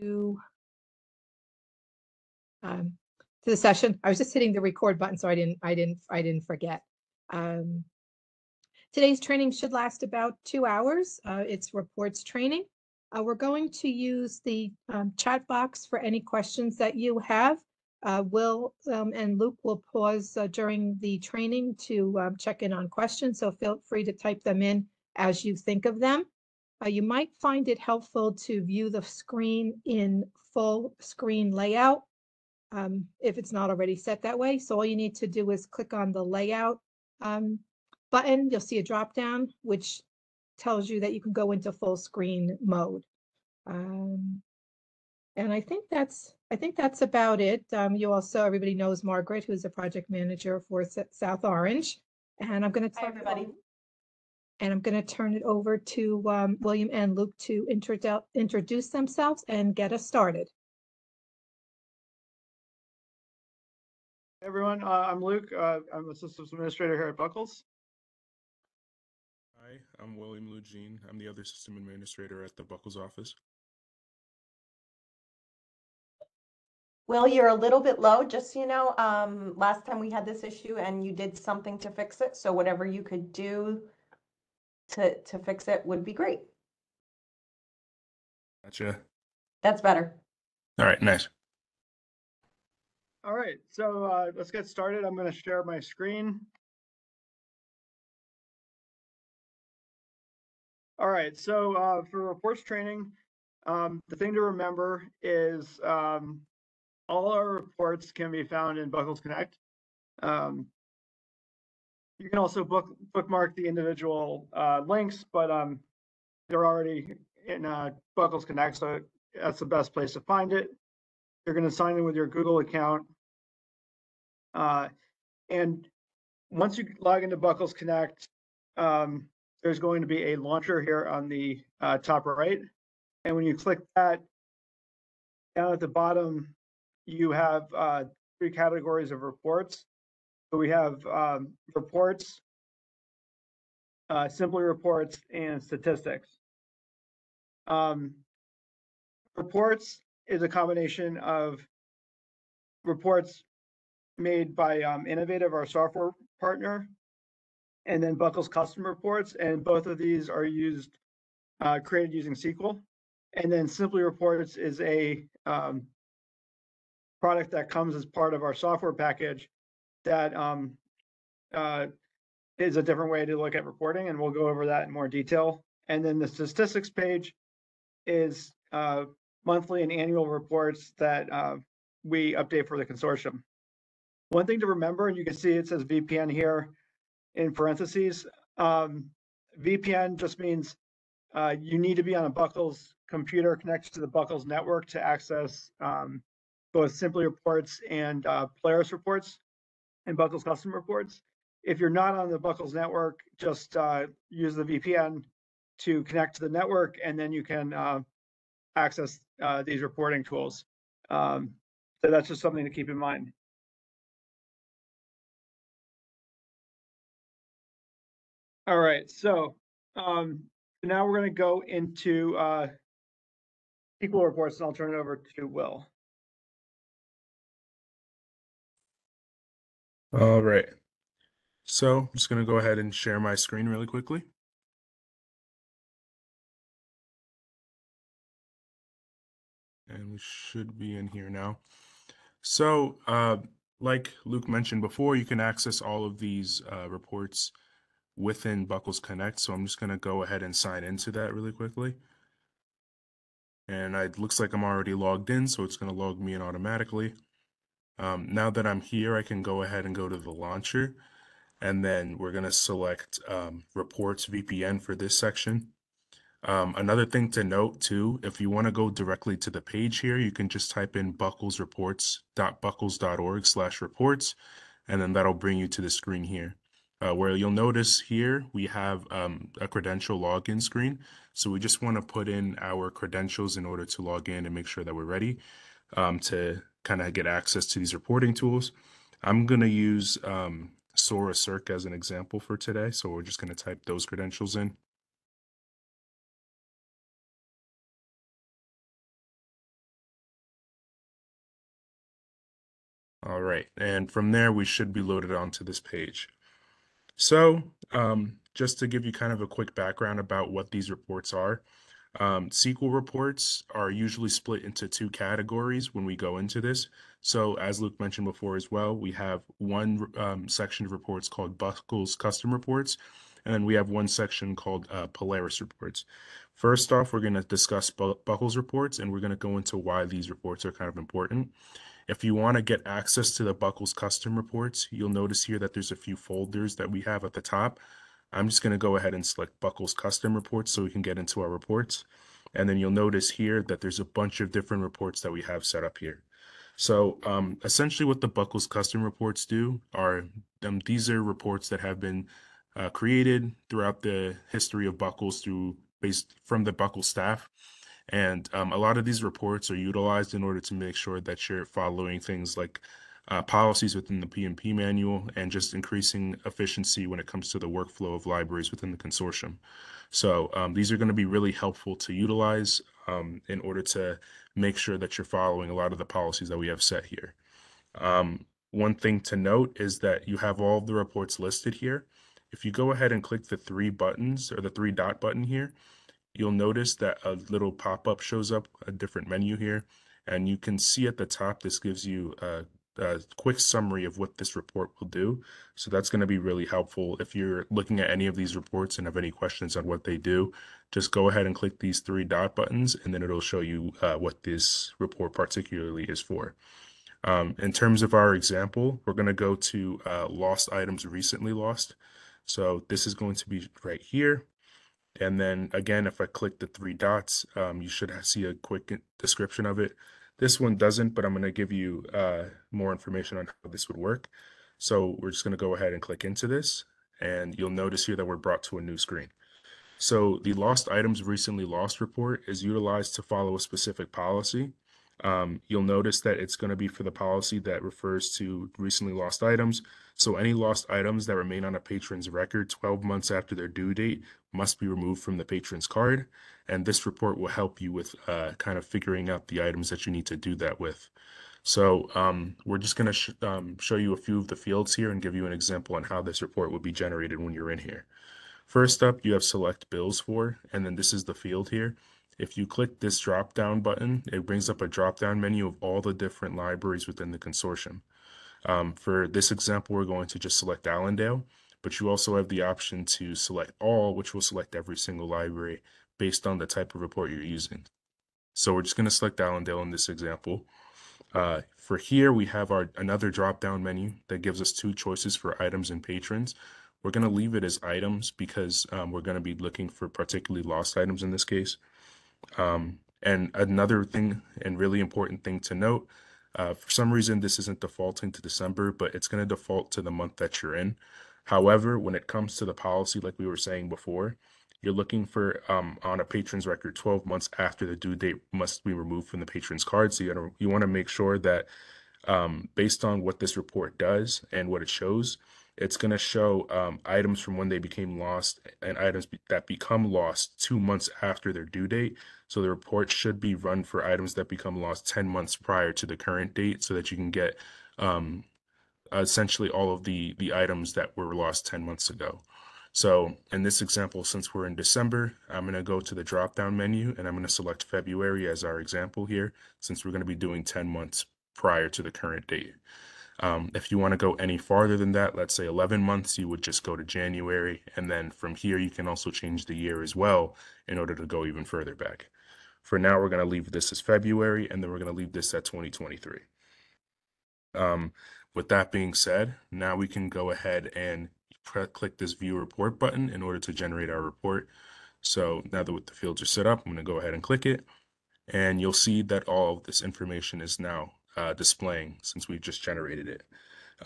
to um, to the session. I was just hitting the record button, so I didn't, I didn't, I didn't forget. Um, Today's training should last about two hours. Uh, It's reports training. Uh, We're going to use the um, chat box for any questions that you have. Uh, Will um, and Luke will pause uh, during the training to um, check in on questions, so feel free to type them in as you think of them. Uh, You might find it helpful to view the screen in full screen layout um, if it's not already set that way. So all you need to do is click on the layout um, button. You'll see a drop down which tells you that you can go into full screen mode. Um, and I think that's I think that's about it. Um, you also everybody knows Margaret, who's a project manager for S- South Orange, and I'm going to Hi, everybody. And I'm going to turn it over to um, William and Luke to introdu- introduce themselves and get us started. Hey, Everyone, uh, I'm Luke. Uh, I'm the systems administrator here at Buckles. Hi, I'm William Lugene. I'm the other system administrator at the Buckles office. Will, you're a little bit low, just so you know, um, last time we had this issue and you did something to fix it, so whatever you could do to, to fix it would be great. Gotcha. That's better. All right, nice. All right, so uh, let's get started. I'm going to share my screen. All right, so uh, for reports training, um, the thing to remember is um, all our reports can be found in Buckles Connect. Um, you can also book bookmark the individual uh, links, but um, they're already in uh, Buckles Connect, so that's the best place to find it. You're going to sign in with your Google account. Uh, and once you log into Buckles Connect, um, there's going to be a launcher here on the uh, top right. And when you click that, down at the bottom, you have uh, three categories of reports. So we have um, reports, uh, simply reports, and statistics. Um, reports is a combination of reports made by um, Innovative, our software partner, and then Buckles custom reports. And both of these are used, uh, created using SQL. And then Simply Reports is a um, product that comes as part of our software package that um, uh, is a different way to look at reporting, and we'll go over that in more detail. And then the statistics page is uh, monthly and annual reports that uh, we update for the consortium. One thing to remember, and you can see it says VPN here in parentheses. Um, VPN just means uh, you need to be on a Buckles computer connected to the Buckles network to access um, both Simply Reports and uh, Polaris reports and Buckles custom reports. If you're not on the Buckles network, just uh, use the VPN to connect to the network, and then you can uh, access uh, these reporting tools. Um, so that's just something to keep in mind. All right, so um, now we're going to go into uh, SQL reports, and I'll turn it over to Will. All right. So I'm just going to go ahead and share my screen really quickly. And we should be in here now. So, uh, like Luke mentioned before, you can access all of these uh, reports within Buckles Connect. So I'm just going to go ahead and sign into that really quickly. And it looks like I'm already logged in, so it's going to log me in automatically. Um, now that I'm here, I can go ahead and go to the launcher, and then we're going to select um, Reports VPN for this section. Um, another thing to note too, if you want to go directly to the page here, you can just type in bucklesreports.buckles.org slash reports, and then that'll bring you to the screen here. Uh, where you'll notice here we have um, a credential login screen. So we just want to put in our credentials in order to log in and make sure that we're ready um, to kind of get access to these reporting tools. I'm going to use um, Sora Circ as an example for today. So we're just going to type those credentials in. All right, and from there we should be loaded onto this page. So um, just to give you kind of a quick background about what these reports are, um, SQL reports are usually split into two categories when we go into this. So, as Luke mentioned before as well, we have one um, section of reports called Buckles Custom Reports, and then we have one section called uh, Polaris Reports. First off, we're going to discuss Bu- Buckles reports, and we're going to go into why these reports are kind of important. If you want to get access to the Buckles custom reports, you'll notice here that there's a few folders that we have at the top. I'm just going to go ahead and select Buckles custom reports so we can get into our reports. And then you'll notice here that there's a bunch of different reports that we have set up here. So um, essentially what the Buckles custom reports do are um, these are reports that have been uh, created throughout the history of Buckles through based from the Buckle staff. And um, a lot of these reports are utilized in order to make sure that you're following things like uh, policies within the PMP manual and just increasing efficiency when it comes to the workflow of libraries within the consortium. So um, these are going to be really helpful to utilize um, in order to make sure that you're following a lot of the policies that we have set here. Um, one thing to note is that you have all of the reports listed here. If you go ahead and click the three buttons or the three dot button here, you'll notice that a little pop-up shows up, a different menu here, and you can see at the top, this gives you a, a quick summary of what this report will do. So that's going to be really helpful. If you're looking at any of these reports and have any questions on what they do, just go ahead and click these three dot buttons, and then it'll show you uh, what this report particularly is for. Um, in terms of our example, we're going to go to uh, lost items recently lost. So this is going to be right here. And then again, if I click the three dots, um, you should see a quick description of it. This one doesn't, but I'm going to give you uh, more information on how this would work. So we're just going to go ahead and click into this, and you'll notice here that we're brought to a new screen. So the lost items recently lost report is utilized to follow a specific policy. Um, you'll notice that it's going to be for the policy that refers to recently lost items. So any lost items that remain on a patron's record 12 months after their due date must be removed from the patron's card. And this report will help you with uh, kind of figuring out the items that you need to do that with. So um, we're just going to sh um, show you a few of the fields here and give you an example on how this report would be generated when you're in here. First up, you have select bills for, and then this is the field here. If you click this drop down button, it brings up a drop down menu of all the different libraries within the consortium. Um, for this example, we're going to just select Allendale, but you also have the option to select all, which will select every single library based on the type of report you're using. So we're just going to select Allendale in this example. Uh, for here, we have our another drop-down menu that gives us two choices for items and patrons. We're going to leave it as items because um, we're going to be looking for particularly lost items in this case. Um, and another thing and really important thing to note, uh, for some reason, this isn't defaulting to December, but it's going to default to the month that you're in. However, when it comes to the policy, like we were saying before, you're looking for um, on a patron's record 12 months after the due date must be removed from the patron's card. So you, you want to make sure that um, based on what this report does and what it shows, it's going to show um, items from when they became lost and items be that become lost two months after their due date. So the report should be run for items that become lost 10 months prior to the current date so that you can get um, essentially all of the, the items that were lost 10 months ago. So in this example, since we're in December, I'm going to go to the drop down menu and I'm going to select February as our example here, since we're going to be doing 10 months prior to the current date. Um, if you want to go any farther than that, let's say 11 months, you would just go to January. And then from here, you can also change the year as well in order to go even further back. For now, we're going to leave this as February, and then we're going to leave this at 2023. Um, with that being said, now we can go ahead and click this view report button in order to generate our report. So now that the fields are set up, I'm going to go ahead and click it. And you'll see that all of this information is now uh, displaying since we've just generated it.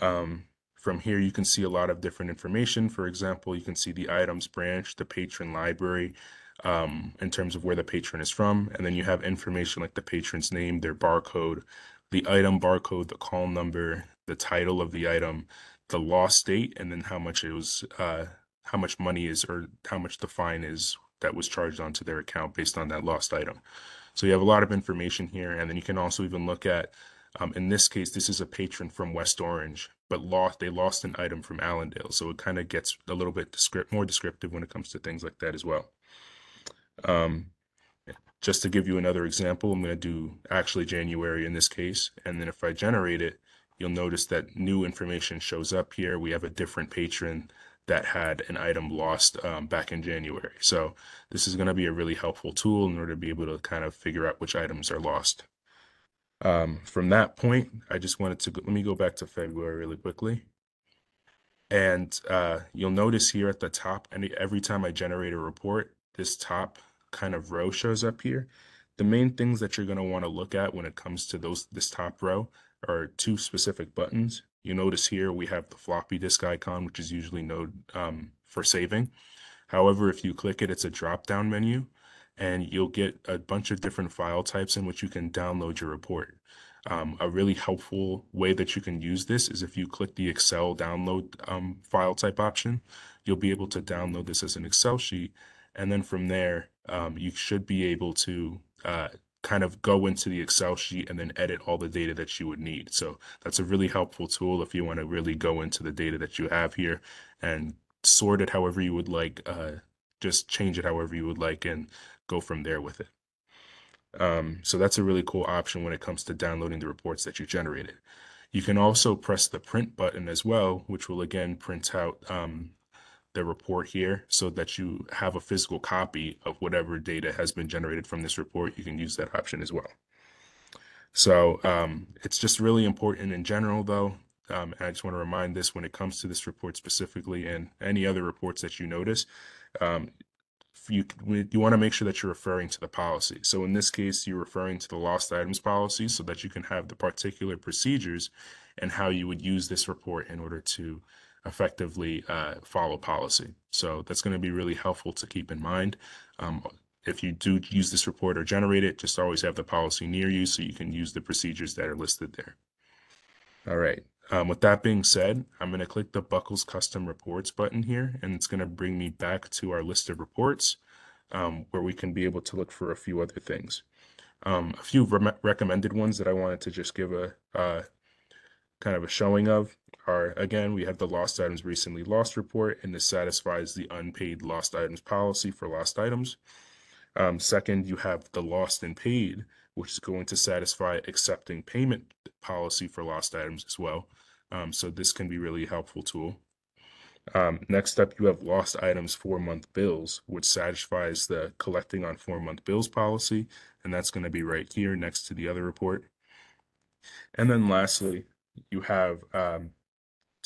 Um, from here, you can see a lot of different information. For example, you can see the items branch, the patron library, um, in terms of where the patron is from. And then you have information like the patron's name, their barcode, the item barcode, the call number, the title of the item, the lost date, and then how much it was, uh, how much money is, or how much the fine is that was charged onto their account based on that lost item. So you have a lot of information here, and then you can also even look at Um, in this case, this is a patron from West Orange, but lost they lost an item from Allendale, so it kind of gets a little bit descript more descriptive when it comes to things like that as well. Um, just to give you another example, I'm going to do actually January in this case, and then if I generate it, you'll notice that new information shows up here. We have a different patron that had an item lost um, back in January. So this is going to be a really helpful tool in order to be able to kind of figure out which items are lost. Um, from that point, I just wanted to go, let me go back to February really quickly. And uh, you'll notice here at the top, and every time I generate a report, this top kind of row shows up here. The main things that you're going to want to look at when it comes to those this top row are two specific buttons. You notice here we have the floppy disk icon, which is usually node um, for saving. However, if you click it, it's a drop-down menu, and you'll get a bunch of different file types in which you can download your report. Um, a really helpful way that you can use this is if you click the Excel download um, file type option, you'll be able to download this as an Excel sheet. And then from there, um, you should be able to uh, kind of go into the Excel sheet and then edit all the data that you would need. So that's a really helpful tool if you want to really go into the data that you have here and sort it however you would like, uh, just change it however you would like and go from there with it. Um, so that's a really cool option when it comes to downloading the reports that you generated. You can also press the print button as well, which will again print out um, the report here so that you have a physical copy of whatever data has been generated from this report. You can use that option as well. So um, it's just really important in general, though. Um, and I just want to remind this when it comes to this report specifically and any other reports that you notice, um, you you want to make sure that you're referring to the policy. So in this case, you're referring to the lost items policy so that you can have the particular procedures and how you would use this report in order to effectively uh, follow policy. So that's going to be really helpful to keep in mind. Um, if you do use this report or generate it, just always have the policy near you so you can use the procedures that are listed there. All right. Um, with that being said, I'm going to click the Buckles Custom Reports button here, and it's going to bring me back to our list of reports um, where we can be able to look for a few other things. Um, a few re recommended ones that I wanted to just give a uh, kind of a showing of are, again, we have the lost items recently lost report, and this satisfies the unpaid lost items policy for lost items. Um, second, you have the lost and paid, which is going to satisfy accepting payment policy for lost items as well. Um, so this can be really helpful tool. Um, next up, you have lost items four month bills, which satisfies the collecting on four month bills policy. And that's going to be right here next to the other report. And then lastly, you have um,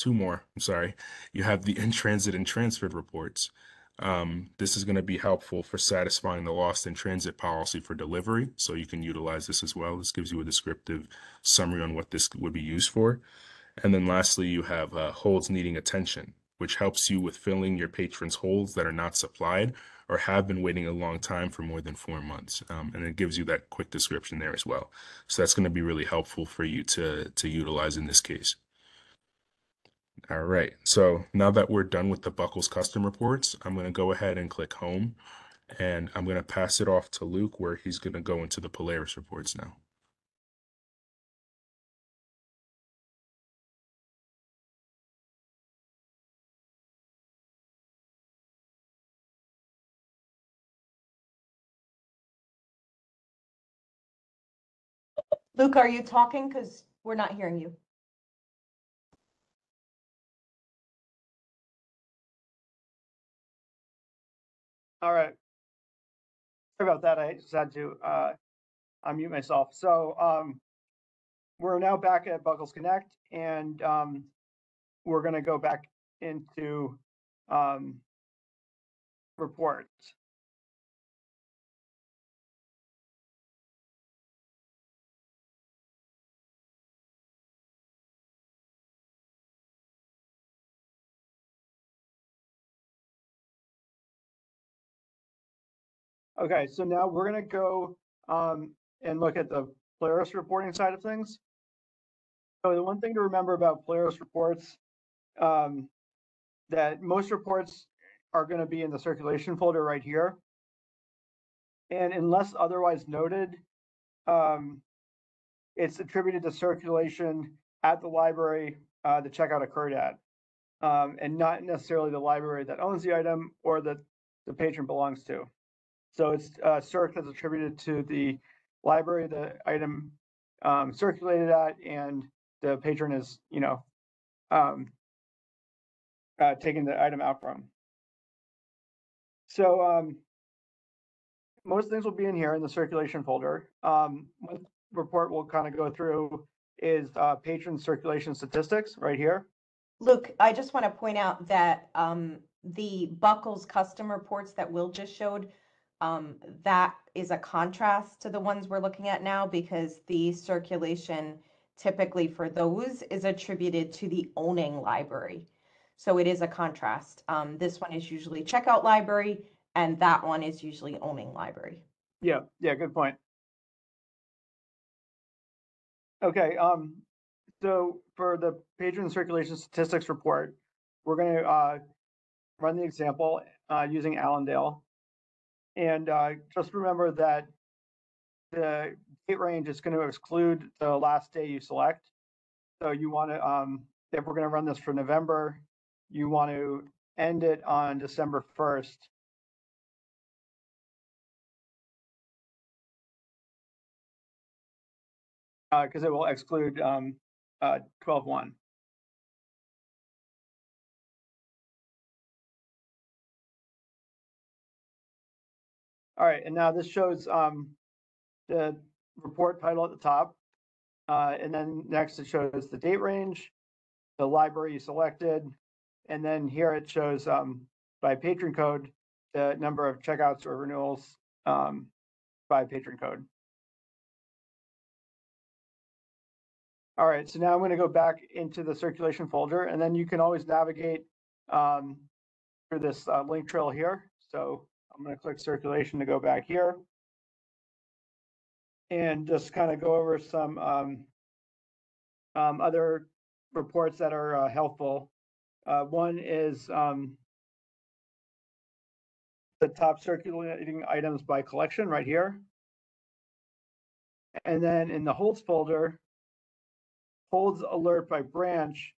two more. I'm sorry. You have the in transit and transferred reports. Um, this is going to be helpful for satisfying the lost in transit policy for delivery. So you can utilize this as well. This gives you a descriptive summary on what this would be used for. And then lastly, you have uh, holds needing attention, which helps you with filling your patrons' holds that are not supplied or have been waiting a long time for more than four months. Um, and it gives you that quick description there as well. So that's going to be really helpful for you to, to utilize in this case. All right, so now that we're done with the Buckles custom reports, I'm going to go ahead and click home and I'm going to pass it off to Luke where he's going to go into the Polaris reports now. Luke, are you talking? Because we're not hearing you. All right. Sorry about that. I just had to uh, unmute myself. So um, we're now back at Buckles Connect, and um, we're going to go back into um, reports. Okay, so now we're gonna go um, and look at the Polaris reporting side of things. So the one thing to remember about Polaris reports, um, that most reports are gonna be in the circulation folder right here. And unless otherwise noted, um, it's attributed to circulation at the library, uh, the checkout occurred at. Um, and not necessarily the library that owns the item or that the patron belongs to. So it's, uh, circ that's attributed to the library, the item, um, circulated at, and the patron is, you know, um, uh, taking the item out from. So, um, most things will be in here in the circulation folder. Um, one report we'll kind of go through is, uh, patron circulation statistics right here. Luke, I just want to point out that um, the Buckles custom reports that Will just showed, um, that is a contrast to the ones we're looking at now because the circulation typically for those is attributed to the owning library. So it is a contrast. Um, this one is usually checkout library and that one is usually owning library. Yeah, yeah, good point. Okay, um, so for the patron circulation statistics report, we're gonna, uh, run the example, uh, using Allendale. And uh, just remember that the date range is going to exclude the last day you select. So you want to, um, if we're going to run this for November, you want to end it on December 1st. Because uh, it will exclude um, uh, All right, and now this shows, um, the report title at the top. Uh, and then next it shows the date range, the library you selected, and then here it shows, um, by patron code, the number of checkouts or renewals, um, by patron code. All right, so now I'm gonna go back into the circulation folder and then you can always navigate um, through this uh, link trail here. So I'm gonna click circulation to go back here. And just kind of go over some um, um, other reports that are uh, helpful. Uh, one is um, the top circulating items by collection right here. And then in the holds folder, holds alert by branch.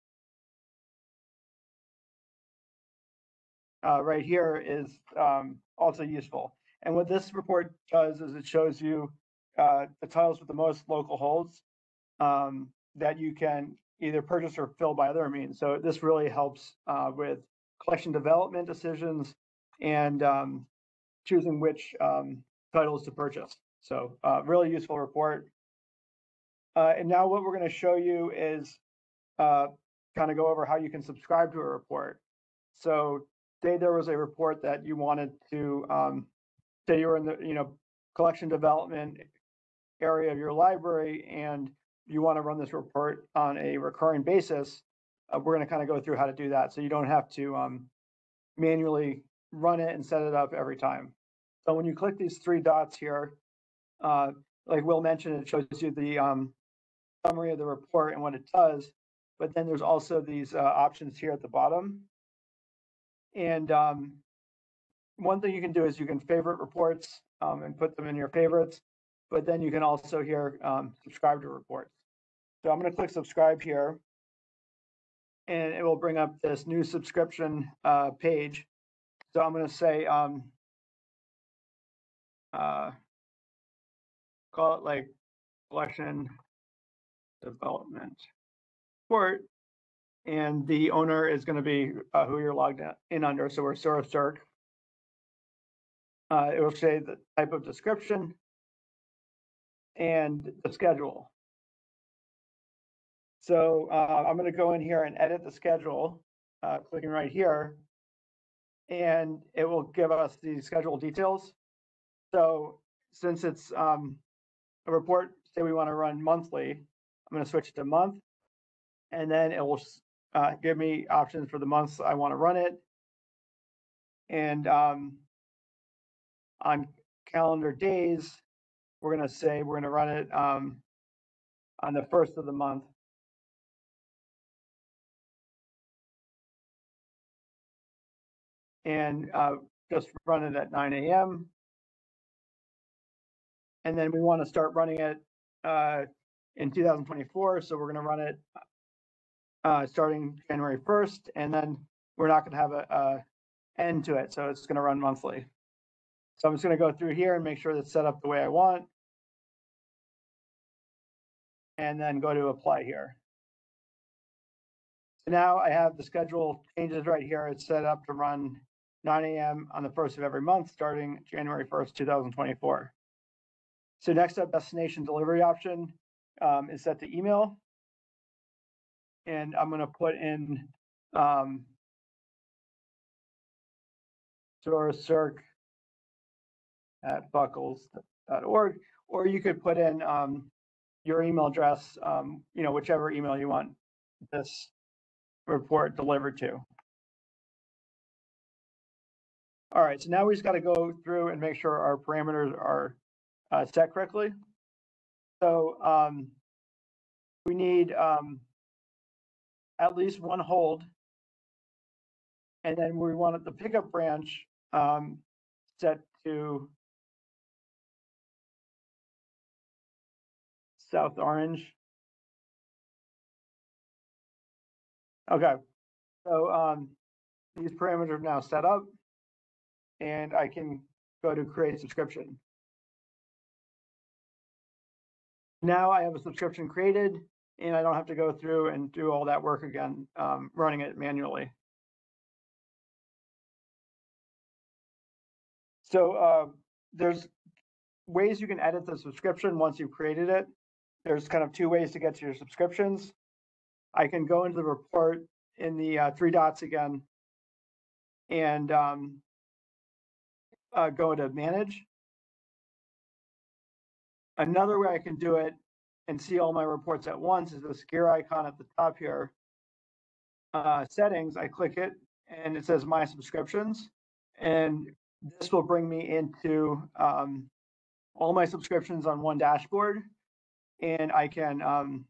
Uh, right here is um, also useful. And what this report does is it shows you uh, the titles with the most local holds um, that you can either purchase or fill by other means. So this really helps uh, with collection development decisions and um, choosing which um, titles to purchase. So uh, really useful report. Uh, and now what we're going to show you is uh, kind of go over how you can subscribe to a report. So say there was a report that you wanted to, um, say you were in the, you know, collection development area of your library and you want to run this report on a recurring basis, uh, we're going to kind of go through how to do that. So you don't have to um, manually run it and set it up every time. So when you click these three dots here, uh, like Will mentioned, it shows you the um, summary of the report and what it does. But then there's also these uh, options here at the bottom. And um, one thing you can do is you can favorite reports um, and put them in your favorites. But then you can also here um, subscribe to reports. So I'm going to click subscribe here. And it will bring up this new subscription uh, page. So I'm going to say, um, uh, call it like collection development report. And the owner is going to be uh, who you're logged in under. So we're Sora Circ. Uh, it will say the type of description and the schedule. So uh, I'm going to go in here and edit the schedule, uh, clicking right here. And it will give us the schedule details. So since it's um, a report, say we want to run monthly, I'm going to switch it to month. And then it will uh, give me options for the months I want to run it. And um, on calendar days, we're going to say we're going to run it um, on the first of the month. And uh, just run it at 9 a.m. And then we want to start running it uh, in 2024. So we're going to run it uh, starting January 1st, and then we're not going to have a, a end to it. So it's going to run monthly. So I'm just going to go through here and make sure that's set up the way I want. And then go to apply here. So now I have the schedule changes right here. It's set up to run 9 a.m. on the first of every month, starting January 1st, 2024. So next up, destination delivery option um, is set to email. And I'm going to put in um, circ at buckles.org, or you could put in um, your email address, um, you know, whichever email you want this report delivered to. All right, so now we just got to go through and make sure our parameters are uh, set correctly. So um, we need um, at least one hold. And then we wanted the pickup branch um, set to South Orange. Okay, so um, these parameters are now set up and I can go to create subscription. Now I have a subscription created and I don't have to go through and do all that work again, um, running it manually. So uh, there's ways you can edit the subscription once you've created it. There's kind of two ways to get to your subscriptions. I can go into the report in the uh, three dots again and um, uh, go to manage. Another way I can do it and see all my reports at once is this gear icon at the top here. Uh, settings, I click it and it says my subscriptions. And this will bring me into um, all my subscriptions on one dashboard. And I can um,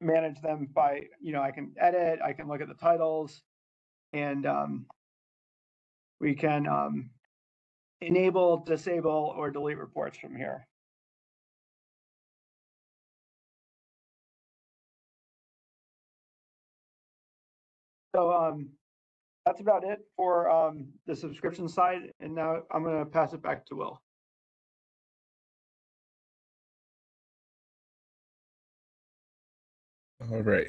manage them by, you know, I can edit, I can look at the titles, and um, we can um, enable, disable, or delete reports from here. So um, that's about it for um, the subscription side. And now I'm going to pass it back to Will. All right,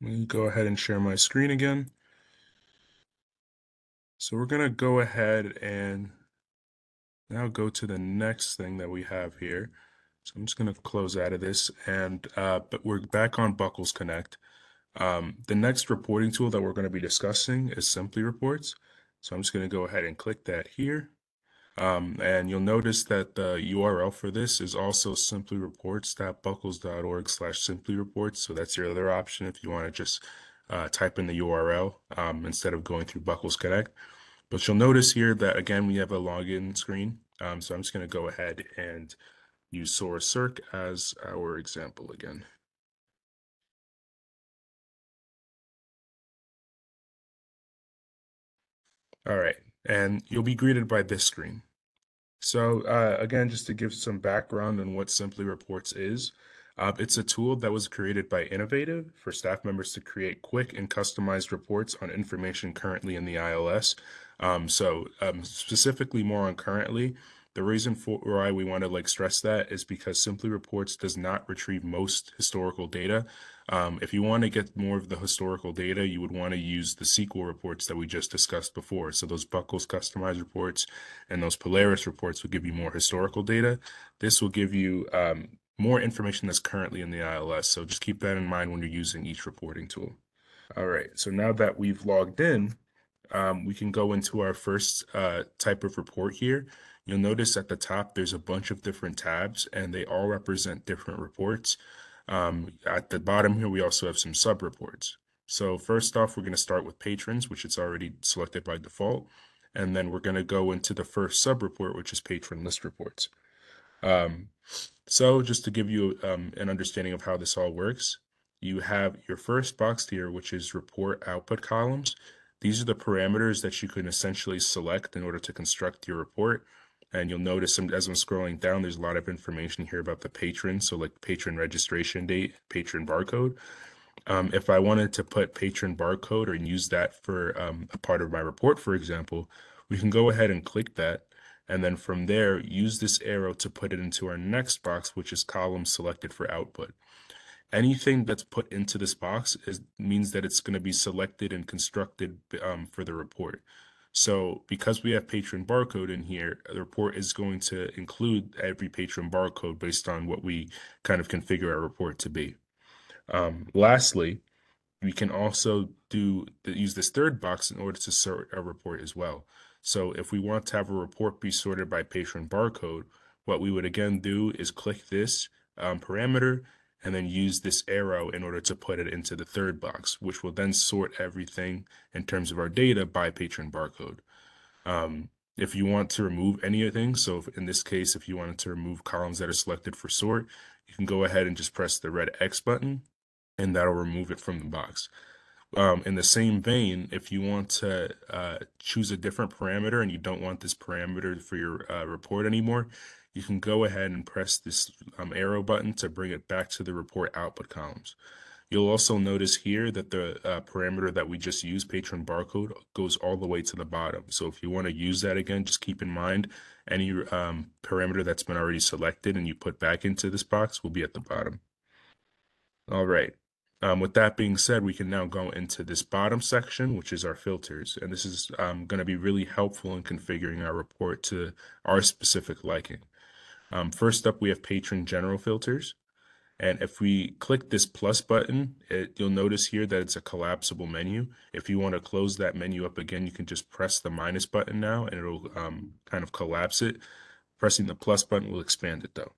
let me go ahead and share my screen again. So we're gonna go ahead and now go to the next thing that we have here. So I'm just gonna close out of this and uh, but we're back on Buckles Connect. Um, the next reporting tool that we're going to be discussing is Simply Reports. So I'm just going to go ahead and click that here. Um, and you'll notice that the URL for this is also simplyreports.buckles.org slash simplyreports. So that's your other option if you want to just uh, type in the URL um, instead of going through Buckles Connect. But you'll notice here that, again, we have a login screen. Um, so I'm just going to go ahead and use Sora Circ as our example again. All right, and you'll be greeted by this screen. So uh, again, just to give some background on what Simply Reports is, uh, it's a tool that was created by Innovative for staff members to create quick and customized reports on information currently in the ILS. Um, so um, specifically more on currently, the reason for why we want to like stress that is because Simply Reports does not retrieve most historical data. Um, if you want to get more of the historical data, you would want to use the SQL reports that we just discussed before. So those Buckles customized reports and those Polaris reports will give you more historical data. This will give you um, more information that's currently in the ILS. So just keep that in mind when you're using each reporting tool. All right, so now that we've logged in, um, we can go into our first uh, type of report here. You'll notice at the top, there's a bunch of different tabs and they all represent different reports. Um, at the bottom here, we also have some sub reports. So first off, we're going to start with patrons, which it's already selected by default. And then we're going to go into the first sub report, which is patron list reports. Um, so just to give you um, an understanding of how this all works, you have your first box here, which is report output columns. These are the parameters that you can essentially select in order to construct your report. And you'll notice some, as I'm scrolling down, there's a lot of information here about the patron. So like patron registration date, patron barcode. Um, if I wanted to put patron barcode or use that for um, a part of my report, for example, we can go ahead and click that. And then from there, use this arrow to put it into our next box, which is column selected for output. Anything that's put into this box is means that it's going to be selected and constructed um, for the report. So because we have patron barcode in here, the report is going to include every patron barcode based on what we kind of configure our report to be. Um, lastly, we can also do use this third box in order to sort our report as well. So if we want to have a report be sorted by patron barcode, what we would again do is click this um, parameter and then use this arrow in order to put it into the third box, which will then sort everything in terms of our data by patron barcode. Um, if you want to remove anything, so if, in this case, if you wanted to remove columns that are selected for sort, you can go ahead and just press the red X button and that'll remove it from the box. Um, in the same vein, if you want to uh, choose a different parameter and you don't want this parameter for your uh, report anymore, you can go ahead and press this um, arrow button to bring it back to the report output columns. You'll also notice here that the uh, parameter that we just used, patron barcode, goes all the way to the bottom. So if you want to use that again, just keep in mind any um, parameter that's been already selected and you put back into this box will be at the bottom. All right. Um, with that being said, we can now go into this bottom section, which is our filters. And this is um, going to be really helpful in configuring our report to our specific liking. Um, first up, we have patron general filters. And if we click this plus button, it, you'll notice here that it's a collapsible menu. If you want to close that menu up again, you can just press the minus button now and it'll um, kind of collapse it. Pressing the plus button will expand it though.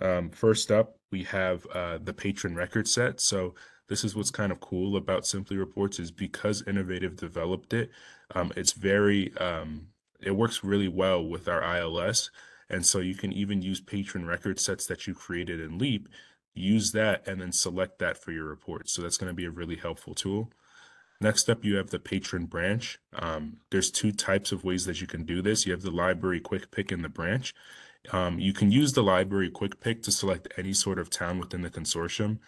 Um, first up, we have uh, the patron record set. So this is what's kind of cool about Simply Reports is because Innovative developed it, um, it's very, um, it works really well with our ILS. And so you can even use patron record sets that you created in Leap, use that and then select that for your report. So that's going to be a really helpful tool. Next up, you have the patron branch. Um, there's two types of ways that you can do this. You have the library quick pick and the branch. Um, you can use the library quick pick to select any sort of town within the consortium.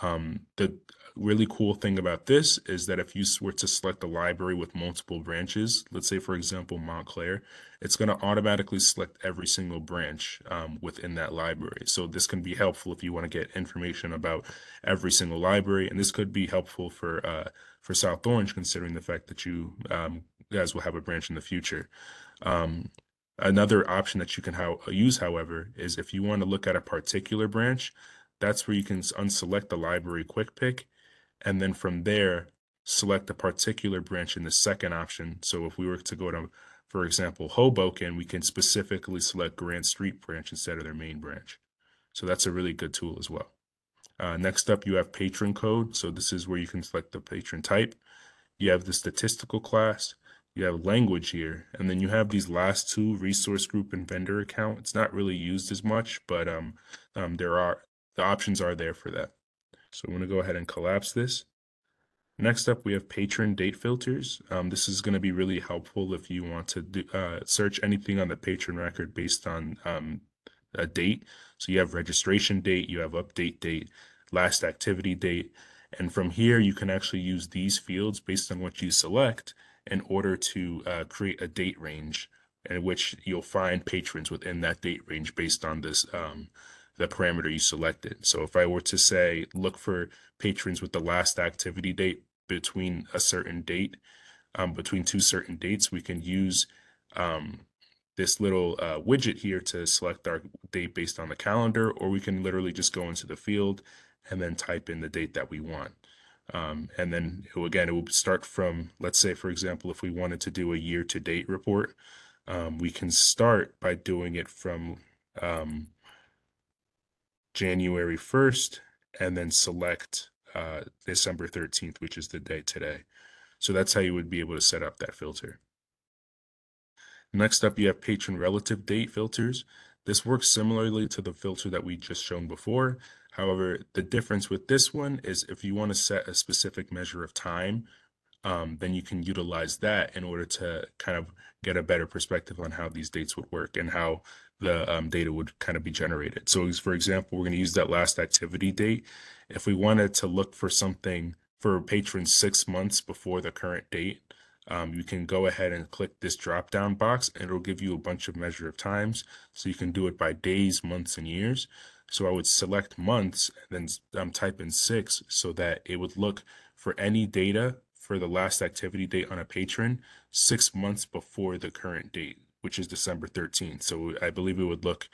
Um, the really cool thing about this is that if you were to select a library with multiple branches, let's say, for example, Montclair, it's going to automatically select every single branch um, within that library. So this can be helpful if you want to get information about every single library. And this could be helpful for, uh, for South Orange, considering the fact that you um, guys will have a branch in the future. Um, another option that you can how, use, however, is if you want to look at a particular branch, that's where you can unselect the library quick pick and then from there select a particular branch in the second option. So if we were to go to, for example, Hoboken, we can specifically select Grand Street branch instead of their main branch. So that's a really good tool as well. Uh, next up, you have patron code. So this is where you can select the patron type. You have the statistical class. You have language here, and then you have these last two resource group and vendor account. It's not really used as much, but um, um, there are the options are there for that. So I'm going to go ahead and collapse this. Next up, we have patron date filters. Um, this is going to be really helpful if you want to do, uh, search anything on the patron record based on um, a date. So you have registration date, you have update date, last activity date. And from here, you can actually use these fields based on what you select in order to uh, create a date range in which you'll find patrons within that date range based on this um, the parameter you selected. So if I were to say, look for patrons with the last activity date between a certain date, um, between two certain dates, we can use um, this little uh, widget here to select our date based on the calendar, or we can literally just go into the field and then type in the date that we want. Um, and then again, it will start from, let's say, for example, if we wanted to do a year to date report, um, we can start by doing it from um, January 1st and then select uh, December 13th, which is the day today. So that's how you would be able to set up that filter. Next up, you have patron relative date filters. This works similarly to the filter that we just shown before. However, the difference with this one is if you want to set a specific measure of time um, then you can utilize that in order to kind of get a better perspective on how these dates would work and how the um, data would kind of be generated. So, for example, we're going to use that last activity date. If we wanted to look for something for patrons six months before the current date, um, you can go ahead and click this drop down box and it'll give you a bunch of measure of times. So you can do it by days, months, and years. So I would select months and then um, type in six so that it would look for any data for the last activity date on a patron six months before the current date, which is December 13th. So I believe it would look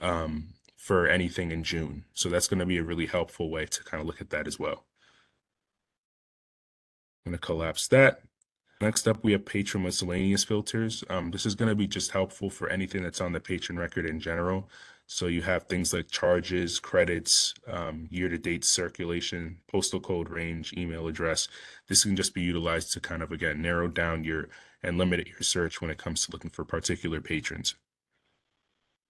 um, for anything in June. So that's going to be a really helpful way to kind of look at that as well. I'm going to collapse that. Next up, we have patron miscellaneous filters. Um, this is going to be just helpful for anything that's on the patron record in general. So you have things like charges, credits, um, year-to-date circulation, postal code range, email address. This can just be utilized to kind of, again, narrow down your and limit your search when it comes to looking for particular patrons.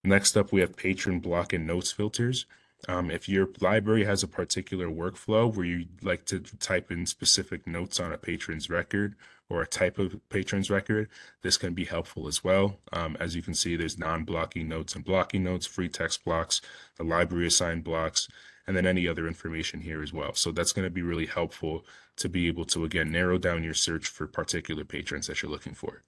Next up, we have patron block and notes filters. Um, if your library has a particular workflow where you like to type in specific notes on a patron's record or a type of patron's record, this can be helpful as well. Um, as you can see, there's non-blocking notes and blocking notes, free text blocks, the library assigned blocks, and then any other information here as well. So that's going to be really helpful to be able to, again, narrow down your search for particular patrons that you're looking for.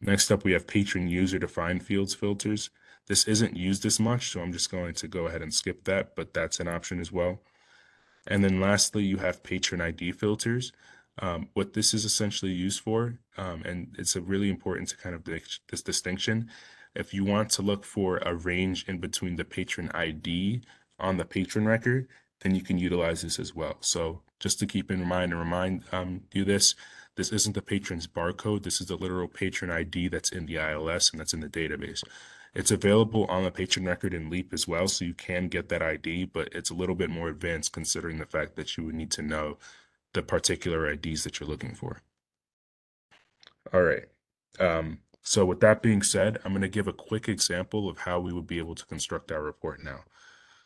Next up, we have patron user defined fields filters. This isn't used as much, so I'm just going to go ahead and skip that, but that's an option as well. And then lastly, you have patron ID filters. Um, what this is essentially used for, um, and it's a really important to kind of make this distinction. If you want to look for a range in between the patron ID on the patron record, then you can utilize this as well. So just to keep in mind and remind um, you this, this isn't the patron's barcode. This is the literal patron ID that's in the ILS and that's in the database. It's available on the patron record in Leap as well, so you can get that ID, but it's a little bit more advanced considering the fact that you would need to know the particular IDs that you're looking for. All right. Um, so with that being said, I'm going to give a quick example of how we would be able to construct our report now.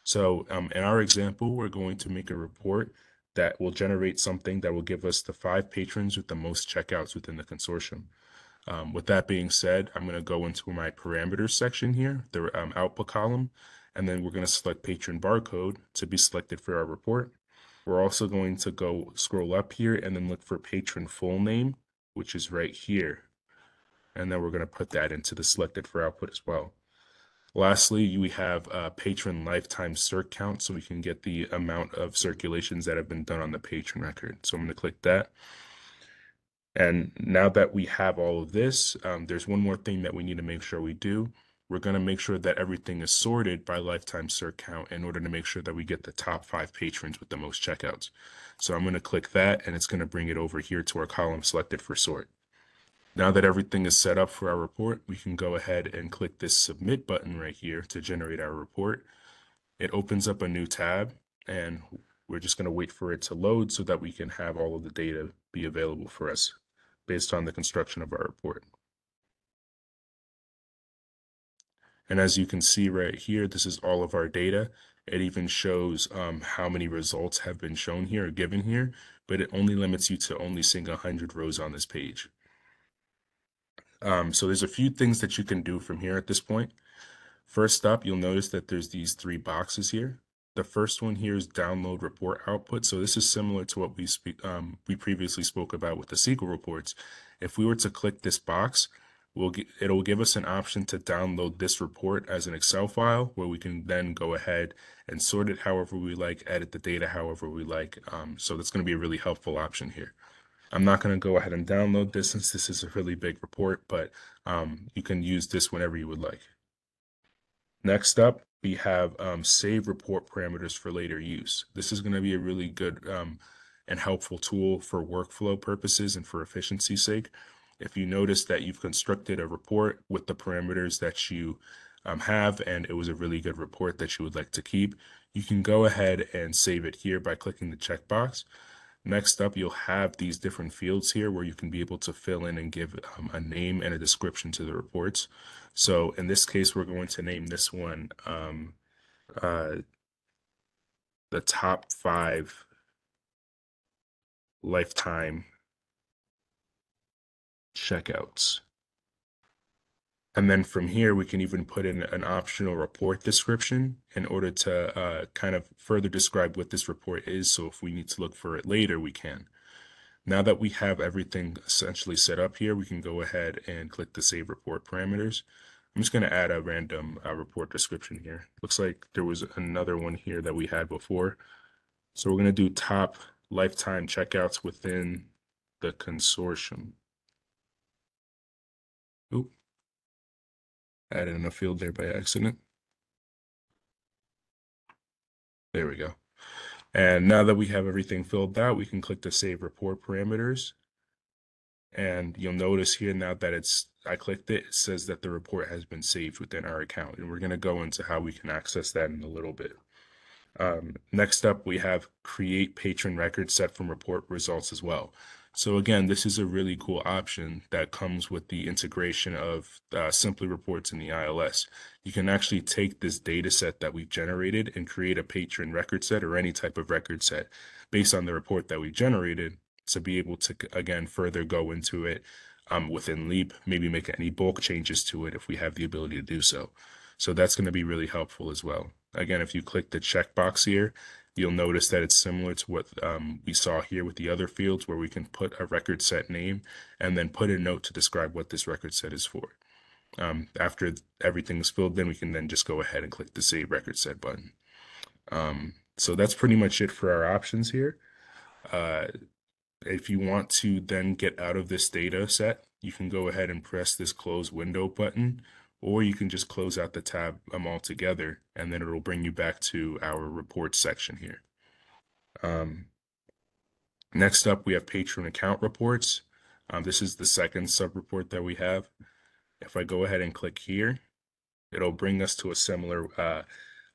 So um, in our example, we're going to make a report that will generate something that will give us the five patrons with the most checkouts within the consortium. Um, with that being said, I'm going to go into my parameters section here, the um, output column, and then we're going to select patron barcode to be selected for our report. We're also going to go scroll up here and then look for patron full name, which is right here. And then we're going to put that into the selected for output as well. Lastly, we have a patron lifetime circ count, so we can get the amount of circulations that have been done on the patron record. So I'm going to click that. And now that we have all of this, um, there's one more thing that we need to make sure we do. We're going to make sure that everything is sorted by lifetime circ count in order to make sure that we get the top five patrons with the most checkouts. So I'm going to click that and it's going to bring it over here to our column selected for sort. Now that everything is set up for our report, we can go ahead and click this submit button right here to generate our report. It opens up a new tab and we're just going to wait for it to load so that we can have all of the data be available for us based on the construction of our report. And as you can see right here, this is all of our data. It even shows um, how many results have been shown here or given here, but it only limits you to only seeing 100 rows on this page. Um, so there's a few things that you can do from here at this point. First up, you'll notice that there's these three boxes here. The first one here is download report output. So this is similar to what we speak, um, we previously spoke about with the SQL reports. If we were to click this box, we'll get, it'll give us an option to download this report as an Excel file where we can then go ahead and sort it however we like, edit the data however we like. Um, so that's going to be a really helpful option here. I'm not going to go ahead and download this since this is a really big report, but um, you can use this whenever you would like. Next up, we have um, save report parameters for later use. This is going to be a really good um, and helpful tool for workflow purposes and for efficiency sake. If you notice that you've constructed a report with the parameters that you um, have and it was a really good report that you would like to keep, you can go ahead and save it here by clicking the checkbox. Next up, you'll have these different fields here where you can be able to fill in and give um, a name and a description to the reports. So in this case, we're going to name this one um, uh, the top five lifetime checkouts. And then from here, we can even put in an optional report description in order to uh, kind of further describe what this report is. So if we need to look for it later, we can. Now that we have everything essentially set up here, we can go ahead and click the save report parameters. I'm just going to add a random uh, report description here. Looks like there was another one here that we had before. So we're going to do top lifetime checkouts within the consortium. Oop. Added in a field there by accident. There we go. And now that we have everything filled out, we can click the save report parameters. And you'll notice here now that it's, I clicked it, it says that the report has been saved within our account. And we're going to go into how we can access that in a little bit. Um, next up, we have create patron record set from report results as well. So again, this is a really cool option that comes with the integration of uh, Simply Reports in the ILS. You can actually take this data set that we've generated and create a patron record set or any type of record set based on the report that we generated to be able to, again, further go into it um, within Leap, maybe make any bulk changes to it if we have the ability to do so. So that's going to be really helpful as well. Again, if you click the checkbox here, You'll notice that it's similar to what um, we saw here with the other fields where we can put a record set name and then put a note to describe what this record set is for. Um, after everything is filled, then we can then just go ahead and click the save record set button. Um, so that's pretty much it for our options here. Uh, if you want to then get out of this data set, you can go ahead and press this close window button or you can just close out the tab um, altogether and then it'll bring you back to our reports section here. Um, next up, we have patron account reports. Um, this is the second sub report that we have. If I go ahead and click here, it'll bring us to a similar uh,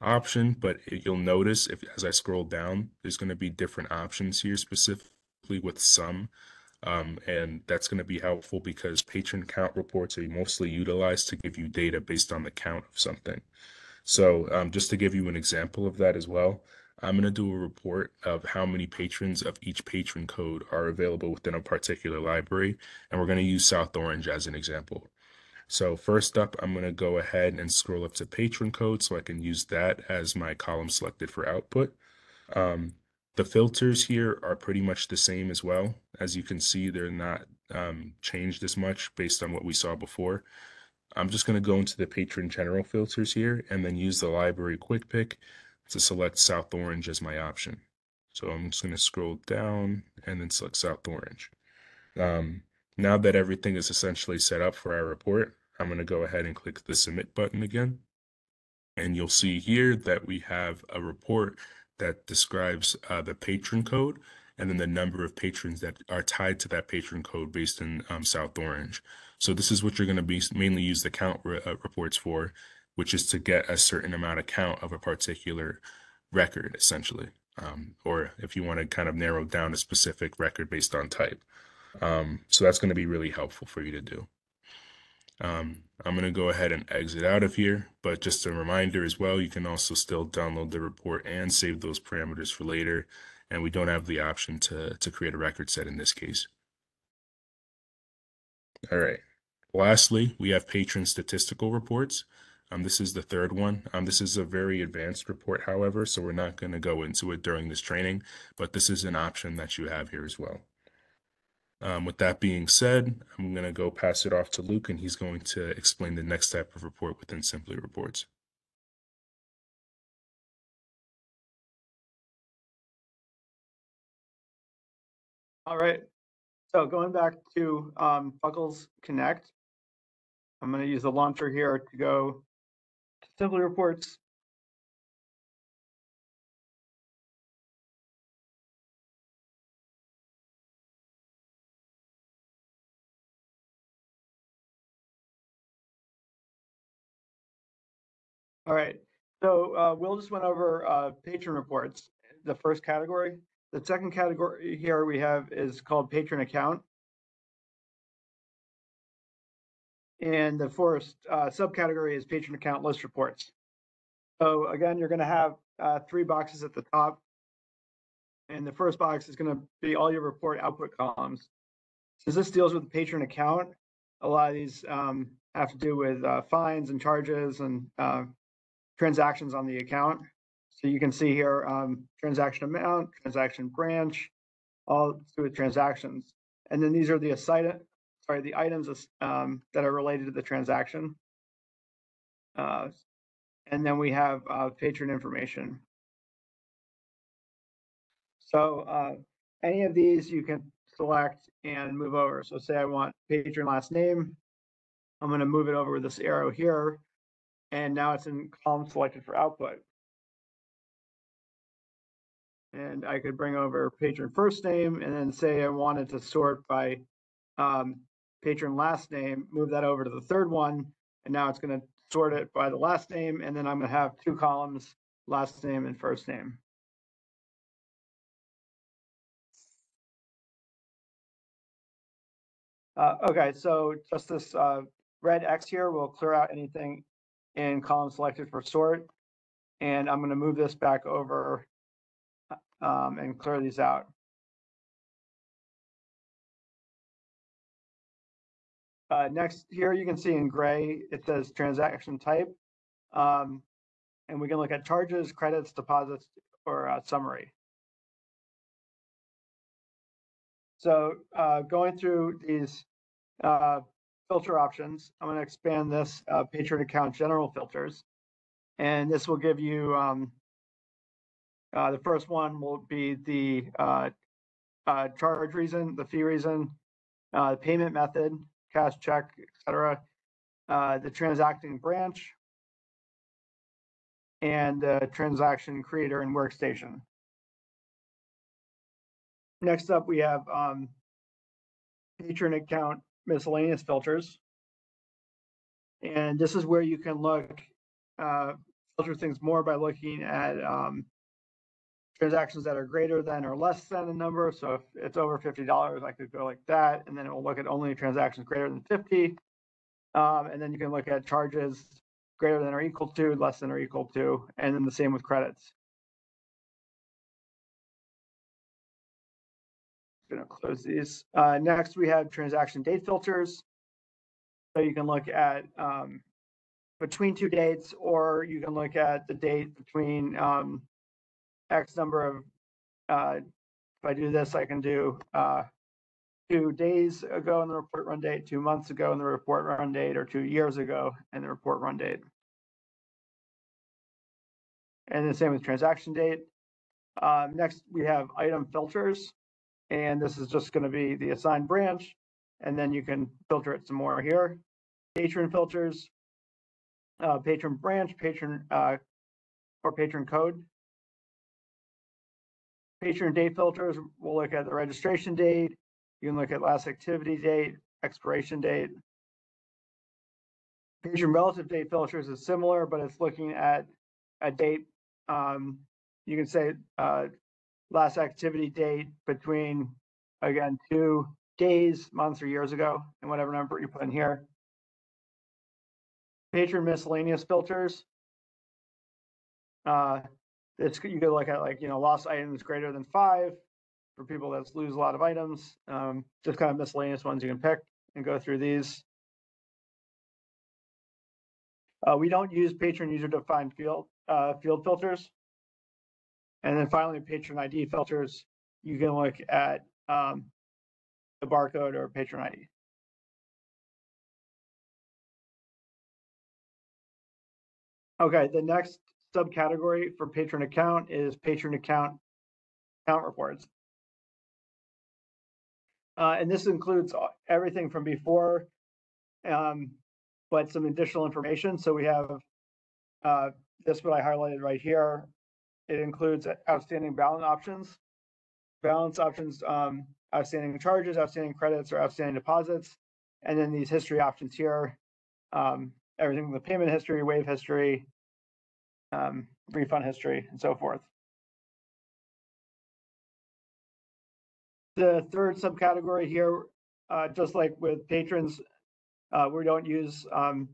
option, but it, you'll notice if as I scroll down, there's going to be different options here specifically with some. Um, and that's going to be helpful because patron count reports are mostly utilized to give you data based on the count of something. So um, just to give you an example of that as well, I'm going to do a report of how many patrons of each patron code are available within a particular library. And we're going to use South Orange as an example. So first up, I'm going to go ahead and scroll up to patron code so I can use that as my column selected for output. Um, the filters here are pretty much the same as well. As you can see, they're not um, changed as much based on what we saw before. I'm just going to go into the patron general filters here and then use the library quick pick to select South Orange as my option. So I'm just going to scroll down and then select South Orange. Um, now that everything is essentially set up for our report, I'm going to go ahead and click the submit button again. And you'll see here that we have a report that describes uh, the patron code and then the number of patrons that are tied to that patron code based in um, South Orange. So this is what you're going to be mainly use the count re uh, reports for, which is to get a certain amount of count of a particular record, essentially. Um, or if you want to kind of narrow down a specific record based on type. Um, so that's going to be really helpful for you to do. Um, I'm going to go ahead and exit out of here, but just a reminder as well, you can also still download the report and save those parameters for later. And we don't have the option to, to create a record set in this case. All right. Lastly, we have patron statistical reports. Um, this is the third one. Um, this is a very advanced report, however, so we're not going to go into it during this training, but this is an option that you have here as well. Um, with that being said, I'm going to go pass it off to Luke, and he's going to explain the next type of report within Simply Reports. All right. So going back to um, BCCLS Connect, I'm going to use the launcher here to go to Simply Reports. All right. So uh, Will just went over uh, patron reports, the first category. The second category here we have is called patron account. And the first uh, subcategory is patron account list reports. So again, you're going to have uh, three boxes at the top. And the first box is gonna be all your report output columns. Since this deals with the patron account, a lot of these um, have to do with uh, fines and charges and uh, transactions on the account. So you can see here, um, transaction amount, transaction branch, all through the transactions. And then these are the aside, sorry, the items um, that are related to the transaction. Uh, and then we have uh, patron information. So uh, any of these you can select and move over. So say I want patron last name. I'm going to move it over with this arrow here. And now it's in column selected for output. And I could bring over patron first name and then say I wanted to sort by um, patron last name, move that over to the third one. And now it's going to sort it by the last name. And then I'm going to have two columns, last name and first name. Uh, okay, so just this uh, red X here will clear out anything in column selected for sort. And I'm going to move this back over um, and clear these out. Uh, next here, you can see in gray, it says transaction type. Um, and we can look at charges, credits, deposits, or uh, summary. So uh, going through these uh, filter options, I'm going to expand this uh, patron account general filters. And this will give you, um, uh, the first one will be the uh, uh, charge reason, the fee reason, uh, payment method, cash check, etc., uh, the transacting branch, and the transaction creator and workstation. Next up, we have um, patron account miscellaneous filters. And this is where you can look, uh, filter things more by looking at um, transactions that are greater than or less than a number. So if it's over $50, I could go like that, and then it will look at only transactions greater than 50. Um, and then you can look at charges greater than or equal to, less than or equal to, and then the same with credits. Gonna close these. Uh, next, we have transaction date filters. So you can look at um, between two dates, or you can look at the date between um, X number of, uh, if I do this, I can do uh, two days ago in the report run date, two months ago in the report run date, or two years ago in the report run date. And the same with transaction date. Uh, next, we have item filters. And this is just going to be the assigned branch. And then you can filter it some more here. Patron filters, uh, patron branch, patron uh, or patron code. Patron date filters, we'll look at the registration date. You can look at last activity date, expiration date. Patron relative date filters is similar, but it's looking at a date. Um, you can say uh, last activity date between, again, two days, months, or years ago, and whatever number you put in here. Patron miscellaneous filters. Uh, it's you could look at like you know lost items greater than five for people that lose a lot of items. Um, just kind of miscellaneous ones you can pick and go through these. Uh, we don't use patron user defined field uh, field filters. And then finally, patron ID filters, you can look at um, the barcode or patron ID. Okay, the next subcategory for patron account is patron account account reports. Uh, and this includes everything from before, um, but some additional information. So we have uh, this what I highlighted right here. It includes outstanding balance options, balance options, um, outstanding charges, outstanding credits, or outstanding deposits, and then these history options here, um, everything from the payment history, waive history, um, refund history, and so forth. The third subcategory here, uh, just like with patrons, uh, we don't use um,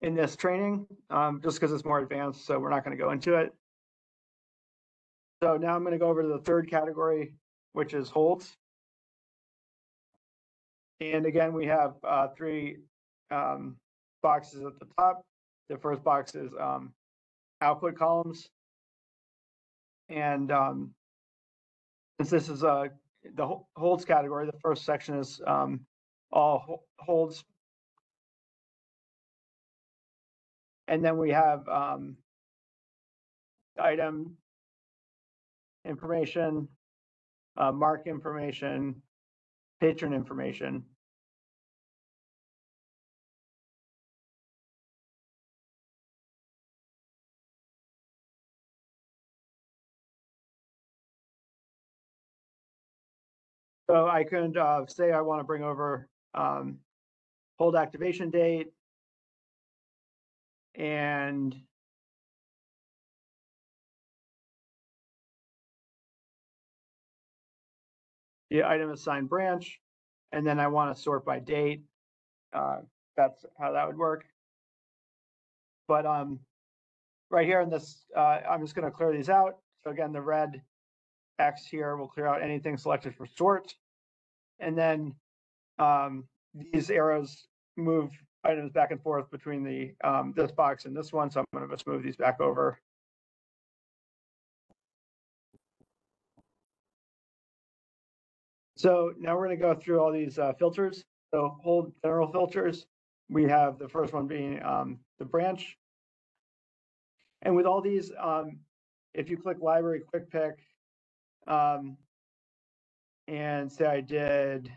in this training, um, just because it's more advanced, so we're not going to go into it. So now I'm gonna go over to the third category, which is holds. And again, we have uh, three um, boxes at the top. The first box is um, output columns. And um, since this is uh, the holds category, the first section is um, all holds. And then we have um, item information, uh, MARC information, patron information. So I could uh, say I want to bring over um, hold activation date and the item assigned branch, and then I want to sort by date. Uh, that's how that would work. But um, right here in this, uh, I'm just going to clear these out. So again, the red X here will clear out anything selected for sort. And then um, these arrows move items back and forth between the um, this box and this one. So I'm going to just move these back over. So now we're going to go through all these uh, filters. So hold general filters. We have the first one being um, the branch. And with all these, um, if you click library quick pick um, and say I did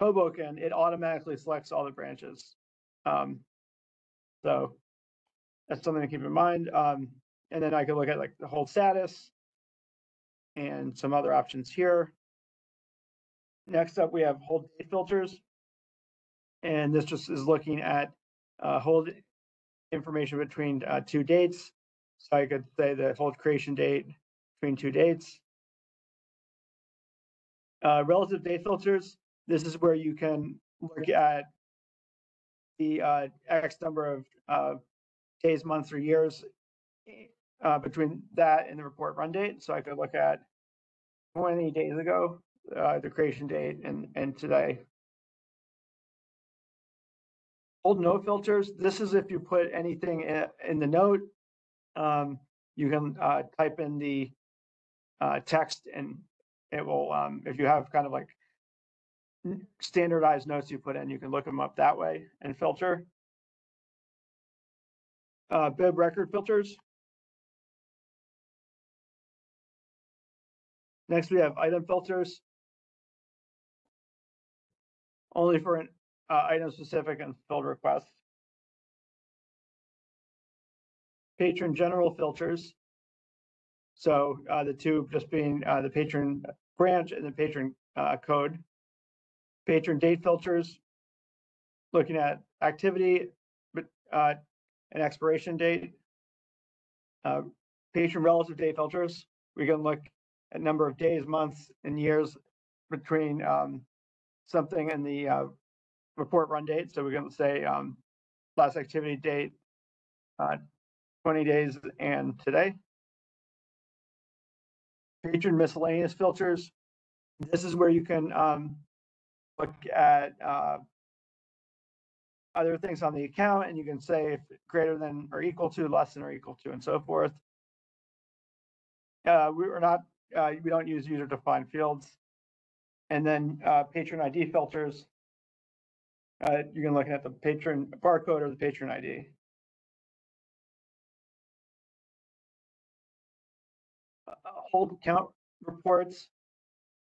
Hoboken, it automatically selects all the branches. Um, so that's something to keep in mind. Um, and then I could look at like the hold status and some other options here. Next up, we have hold date filters. And this just is looking at uh, hold information between uh, two dates. So I could say the hold creation date between two dates. Uh, relative date filters, this is where you can look at the uh, X number of uh, days, months, or years uh, between that and the report run date. So I could look at 20 days ago, uh, the creation date, and, and today. Hold note filters, this is if you put anything in, the note. Um, you can uh, type in the uh, text and it will, um, if you have kind of like standardized notes you put in, you can look them up that way and filter. Uh, bib record filters. Next, we have item filters. Only for an uh, item specific and filled requests. Patron general filters. So uh, the two just being uh, the patron branch and the patron uh, code. Patron date filters. Looking at activity, uh, an expiration date. Uh, patron relative date filters. We can look at number of days, months, and years between um, something and the uh, report run date. So we're going to say um, last activity date, uh, 20 days and today. Patron miscellaneous filters. This is where you can um, look at uh, other things on the account and you can say if greater than or equal to, less than or equal to, and so forth. Uh, we are not, uh, we don't use user defined fields. And then uh, patron ID filters. Uh, you can look at the patron barcode or the patron ID. Uh, Hold count reports.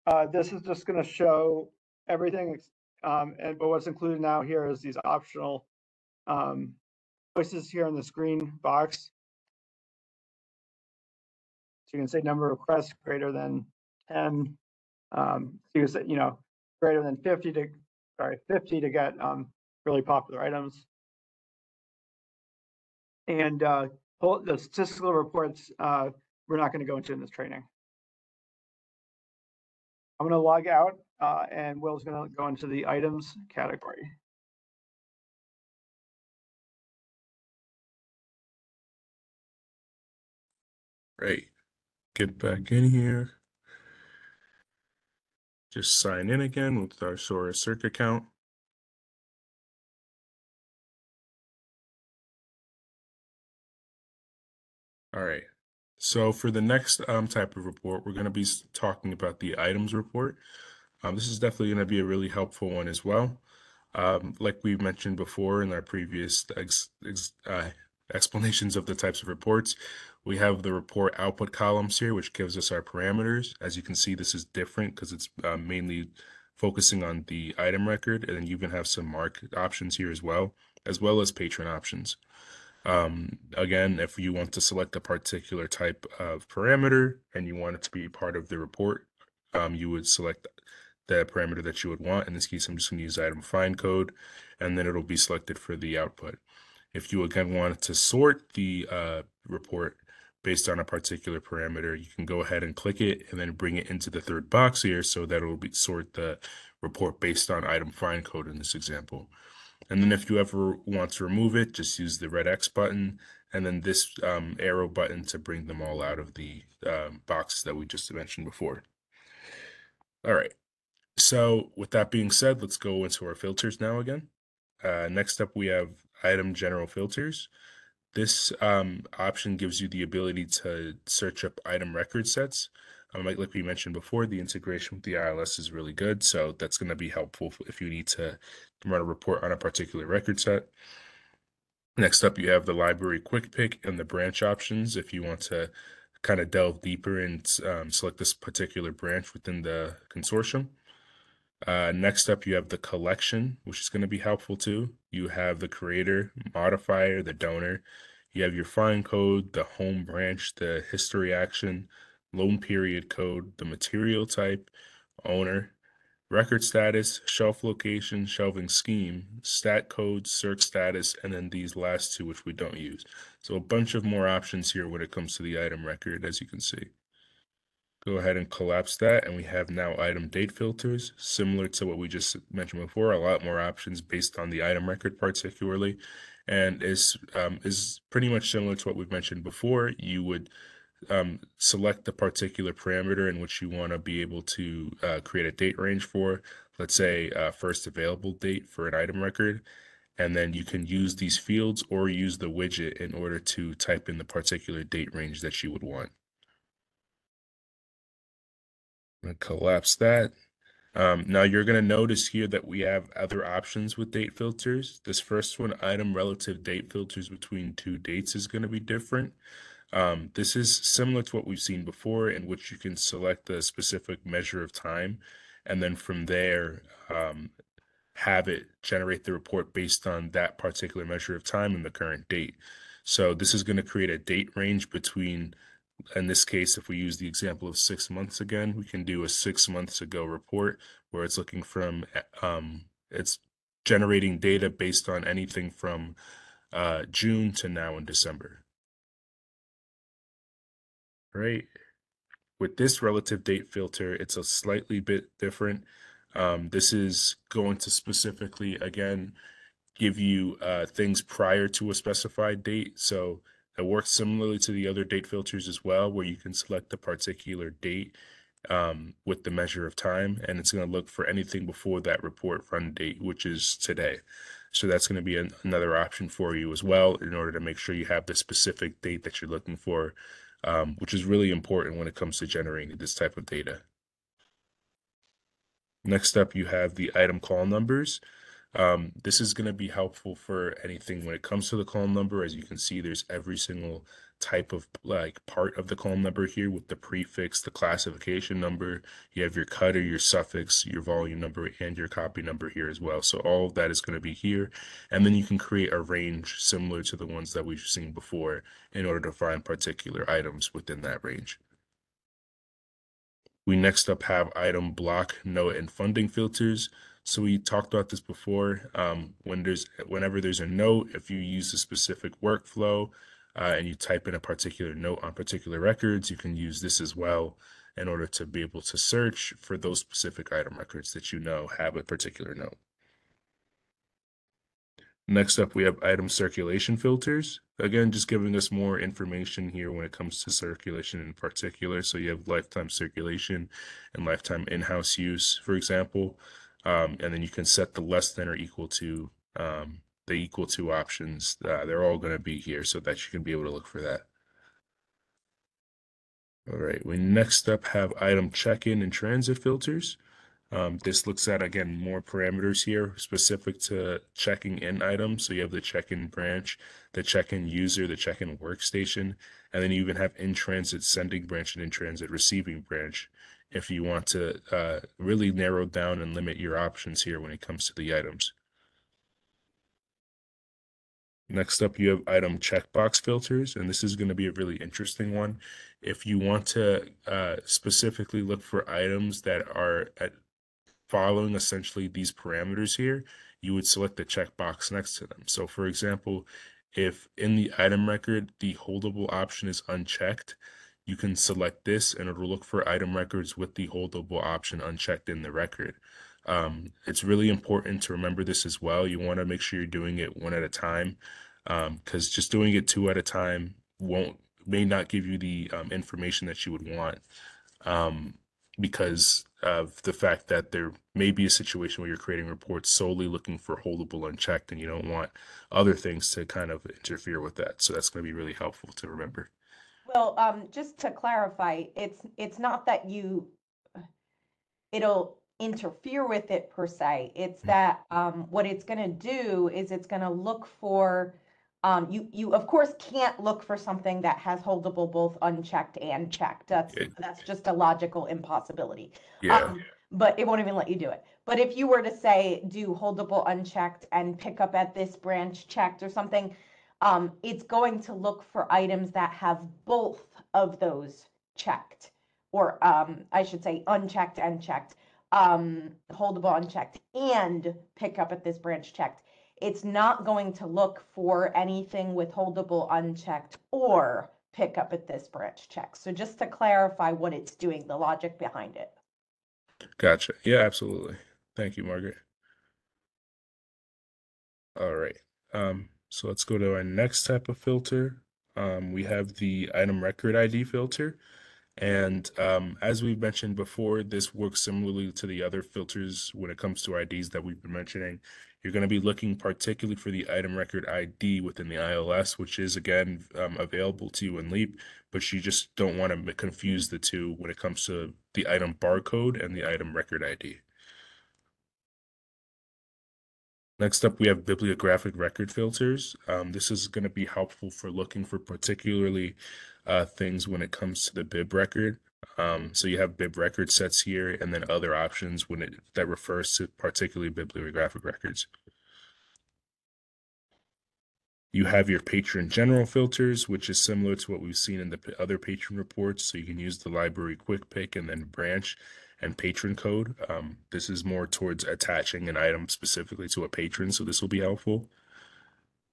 Uh, this is just going to show everything, um, and but what's included now here is these optional um, choices here in this green box. So you can say number of requests greater than 10. Um, so you can say, you know, greater than 50 to, sorry, 50 to get um, really popular items. And uh, the statistical reports, uh, we're not going to go into in this training. I'm going to log out uh, and Will's going to go into the items category. Right. Get back in here. Just sign in again with our Sora Circ account. All right. So for the next um, type of report, we're going to be talking about the items report. Um, this is definitely going to be a really helpful one as well. Um, like we mentioned before in our previous ex, ex, uh, explanations of the types of reports, we have the report output columns here, which gives us our parameters. As you can see, this is different because it's uh, mainly focusing on the item record, and then you can have some MARC options here as well, as well as patron options. Um, again, if you want to select a particular type of parameter and you want it to be part of the report, um, you would select the parameter that you would want. In this case, I'm just going to use item fine code, and then it'll be selected for the output. If you again wanted to sort the uh, report based on a particular parameter, you can go ahead and click it and then bring it into the third box here so that it will be sort the report based on item fine code in this example. And then if you ever want to remove it, just use the red X button and then this um, arrow button to bring them all out of the um, boxes that we just mentioned before. All right. So with that being said, let's go into our filters now again. Uh, next up, we have item general filters. This um, option gives you the ability to search up item record sets. Um, like, like we mentioned before, the integration with the ILS is really good. So that's going to be helpful if you need to run a report on a particular record set. Next up, you have the library quick pick and the branch options if you want to kind of delve deeper and um, select this particular branch within the consortium. Uh, next up, you have the collection, which is going to be helpful too. You have the creator, modifier, the donor. You have your fine code, the home branch, the history action, loan period code, the material type, owner, record status, shelf location, shelving scheme, stat code, circ status, and then these last two, which we don't use. So a bunch of more options here when it comes to the item record, as you can see. Go ahead and collapse that, and we have now item date filters, similar to what we just mentioned before. A lot more options based on the item record, particularly, and is um, is pretty much similar to what we've mentioned before. You would um, select the particular parameter in which you want to be able to uh, create a date range for. Let's say uh, first available date for an item record, and then you can use these fields or use the widget in order to type in the particular date range that you would want. I'm gonna collapse that. Um, now you're gonna notice here that we have other options with date filters. This first one, item relative date filters between two dates is gonna be different. Um, this is similar to what we've seen before in which you can select a specific measure of time and then from there um, have it generate the report based on that particular measure of time and the current date. So this is going to create a date range between in this case, if we use the example of six months again, we can do a six months ago report where it's looking from, um, it's generating data based on anything from uh, June to now in December. Right. With this relative date filter, it's a slightly bit different. Um, this is going to specifically, again, give you uh, things prior to a specified date. So it works similarly to the other date filters as well, where you can select a particular date um, with the measure of time, and it's going to look for anything before that report run date, which is today. So that's going to be an, another option for you as well in order to make sure you have the specific date that you're looking for, um, which is really important when it comes to generating this type of data. Next up, you have the item call numbers. Um, this is going to be helpful for anything when it comes to the call number. As you can see, there's every single type of like part of the call number here with the prefix, the classification number. You have your cutter, your suffix, your volume number, and your copy number here as well. So all of that is going to be here. And then you can create a range similar to the ones that we've seen before in order to find particular items within that range. We next up have item block, note, and funding filters. So we talked about this before. Um, when there's whenever there's a note, if you use a specific workflow uh, and you type in a particular note on particular records, you can use this as well in order to be able to search for those specific item records that you know have a particular note. Next up, we have item circulation filters. again, just giving us more information here when it comes to circulation in particular. So you have lifetime circulation and lifetime in-house use, for example. Um, and then you can set the less than or equal to um, the equal to options. Uh, they're all going to be here so that you can be able to look for that. All right, we next up have item check-in and transit filters. Um, this looks at, again, more parameters here specific to checking in items. So you have the check-in branch, the check-in user, the check-in workstation, and then you even have in-transit sending branch and in-transit receiving branch if you want to uh, really narrow down and limit your options here when it comes to the items. Next up, you have item checkbox filters, and this is going to be a really interesting one. If you want to uh, specifically look for items that are at following essentially these parameters here, you would select the checkbox next to them. So for example, if in the item record, the holdable option is unchecked, you can select this and it'll look for item records with the holdable option unchecked in the record. Um, it's really important to remember this as well. You want to make sure you're doing it one at a time because um, just doing it two at a time won't may not give you the um, information that you would want um, because of the fact that there may be a situation where you're creating reports solely looking for holdable unchecked and you don't want other things to kind of interfere with that. So that's going to be really helpful to remember. Well, um, just to clarify, it's, it's not that you, it'll interfere with it per se. It's that, um, what it's gonna do is it's gonna look for, um, you, you of course can't look for something that has holdable both unchecked and checked. That's, Yeah. that's just a logical impossibility. Yeah. Um, But it won't even let you do it. But if you were to say, do holdable unchecked and pick up at this branch checked or something, um, it's going to look for items that have both of those checked. Or, um, I should say unchecked and checked, um, holdable unchecked and pick up at this branch checked. It's not going to look for anything with holdable unchecked or pick up at this branch checked. So just to clarify what it's doing, the logic behind it. Gotcha. Yeah, absolutely. Thank you, Margaret. All right. Um, so let's go to our next type of filter. Um, we have the item record ID filter. And um, as we've mentioned before, this works similarly to the other filters when it comes to IDs that we've been mentioning. You're going to be looking particularly for the item record ID within the ILS, which is again um, available to you in Leap, but you just don't want to confuse the two when it comes to the item barcode and the item record ID. Next up, we have bibliographic record filters. Um, this is going to be helpful for looking for particularly uh, things when it comes to the bib record. Um, so you have bib record sets here, and then other options when it that refers to particularly bibliographic records. You have your patron general filters, which is similar to what we've seen in the other patron reports. So you can use the library quick pick and then branch and patron code. Um, this is more towards attaching an item specifically to a patron, so this will be helpful.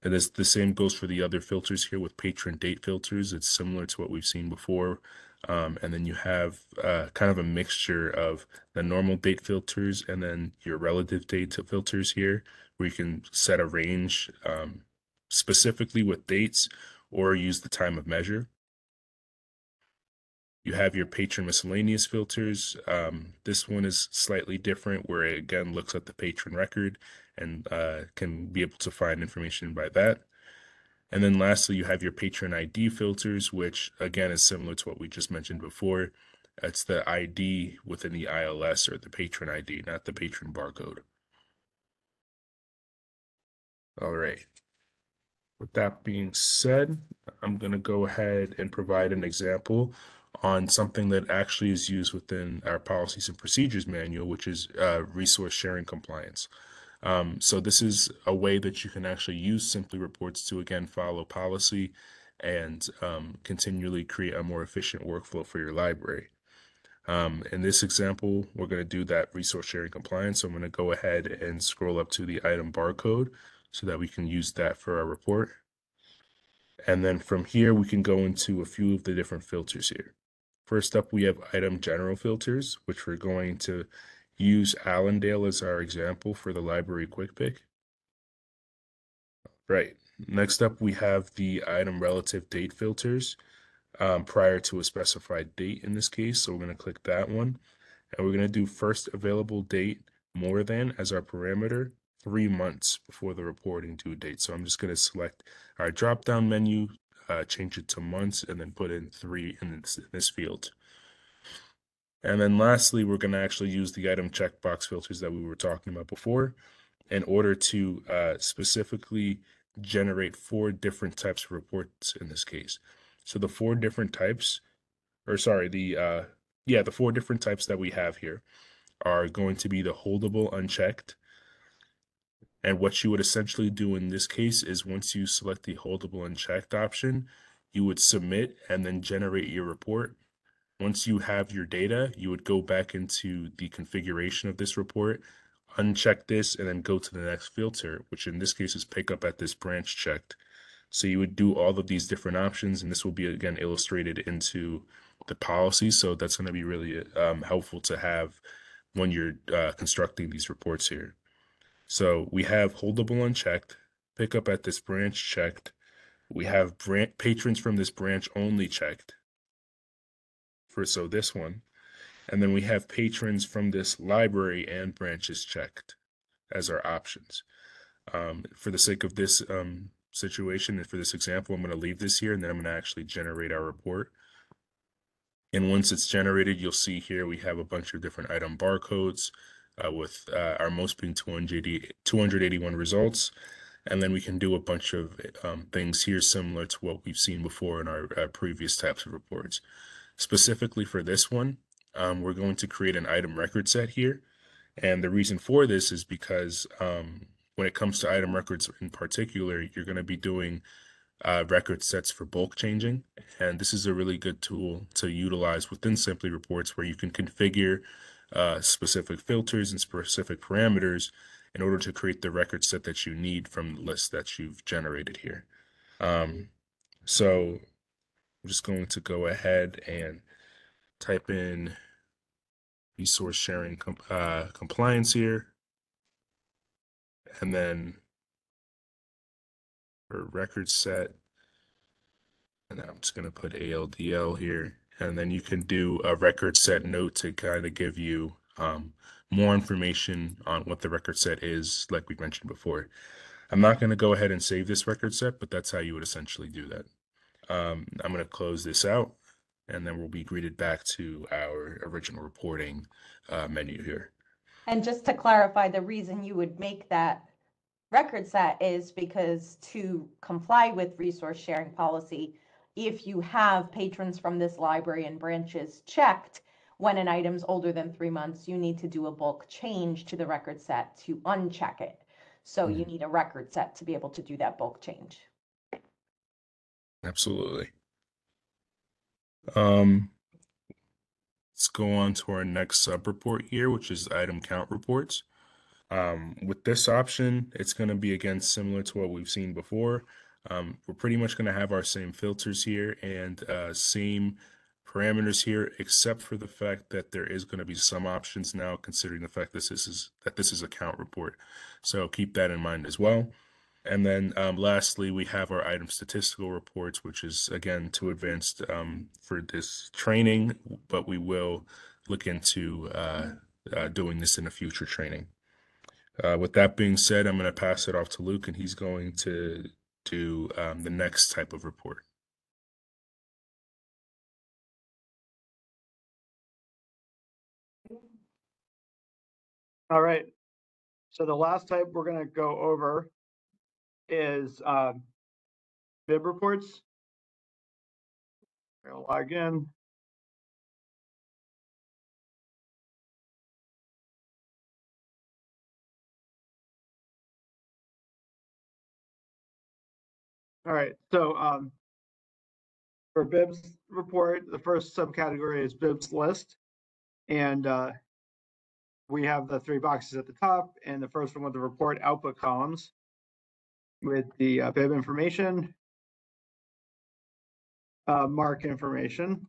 And this the same goes for the other filters here with patron date filters. It's similar to what we've seen before. Um, and then you have uh, kind of a mixture of the normal date filters and then your relative date filters here, where you can set a range um, specifically with dates or use the time of measure. You have your patron miscellaneous filters. Um, this one is slightly different, where it again looks at the patron record and uh, can be able to find information by that. And then lastly, you have your patron ID filters, which again is similar to what we just mentioned before. It's the ID within the ILS or the patron ID, not the patron barcode. All right. With that being said, I'm going to go ahead and provide an example on something that actually is used within our policies and procedures manual, which is uh, resource sharing compliance. Um, so this is a way that you can actually use Simply Reports to again follow policy and um, continually create a more efficient workflow for your library. Um, in this example, we're going to do that resource sharing compliance. So I'm going to go ahead and scroll up to the item barcode so that we can use that for our report. And then from here, we can go into a few of the different filters here. First up, we have item general filters, which we're going to use Allendale as our example for the library quick pick. Right. next up, we have the item relative date filters um, prior to a specified date in this case. So we're going to click that one. And we're going to do first available date more than as our parameter three months before the reporting due date. So I'm just going to select our drop down menu, uh, change it to months, and then put in three in this, in this field. And then lastly, we're going to actually use the item checkbox filters that we were talking about before in order to uh, specifically generate four different types of reports in this case. So the four different types, or sorry, the uh, yeah, the four different types that we have here are going to be the holdable unchecked. And what you would essentially do in this case is once you select the holdable unchecked option, you would submit and then generate your report. Once you have your data, you would go back into the configuration of this report, uncheck this, and then go to the next filter, which in this case is pick up at this branch checked. So you would do all of these different options, and this will be again illustrated into the policy. So that's going to be really um, helpful to have when you're uh, constructing these reports here. So we have holdable unchecked, pick up at this branch checked. We have patrons from this branch only checked. For so this one. And then we have patrons from this library and branches checked as our options. Um, for the sake of this um, situation and for this example, I'm going to leave this here and then I'm going to actually generate our report. And once it's generated, you'll see here we have a bunch of different item barcodes uh, with uh, our most being 280, 281 results. And then we can do a bunch of um, things here similar to what we've seen before in our uh, previous types of reports. Specifically for this one, um, we're going to create an item record set here. And the reason for this is because um, when it comes to item records in particular, you're going to be doing uh, record sets for bulk changing. And this is a really good tool to utilize within Simply Reports where you can configure uh, specific filters and specific parameters in order to create the record set that you need from the list that you've generated here. Um, so I'm just going to go ahead and type in resource sharing com uh, compliance here. And then for record set, and then I'm just going to put ALDL here. And then you can do a record set note to kind of give you um, more information on what the record set is, like we mentioned before. I'm not going to go ahead and save this record set, but that's how you would essentially do that. Um, I'm going to close this out and then we'll be greeted back to our original reporting uh, menu here. And just to clarify, the reason you would make that record set is because to comply with resource sharing policy, if you have patrons from this library and branches checked, when an item's older than three months, you need to do a bulk change to the record set to uncheck it. So you need a record set to be able to do that bulk change. Absolutely. Um, let's go on to our next sub report here, which is item count reports. Um, with this option, it's going to be again similar to what we've seen before. Um, we're pretty much going to have our same filters here and uh, same parameters here, except for the fact that there is going to be some options now, considering the fact this is that this is a count report. So keep that in mind as well. And then um, lastly, we have our item statistical reports, which is again too advanced um, for this training, but we will look into uh, uh, doing this in a future training. Uh, with that being said, I'm going to pass it off to Luke, and he's going to do um, the next type of report. All right. So the last type we're gonna go over is um, bib reports. I'll log in. All right, so um, for Bib's report, the first subcategory is Bib's list. And uh, we have the three boxes at the top and the first one with the report output columns with the uh, bib information, uh, MARC information,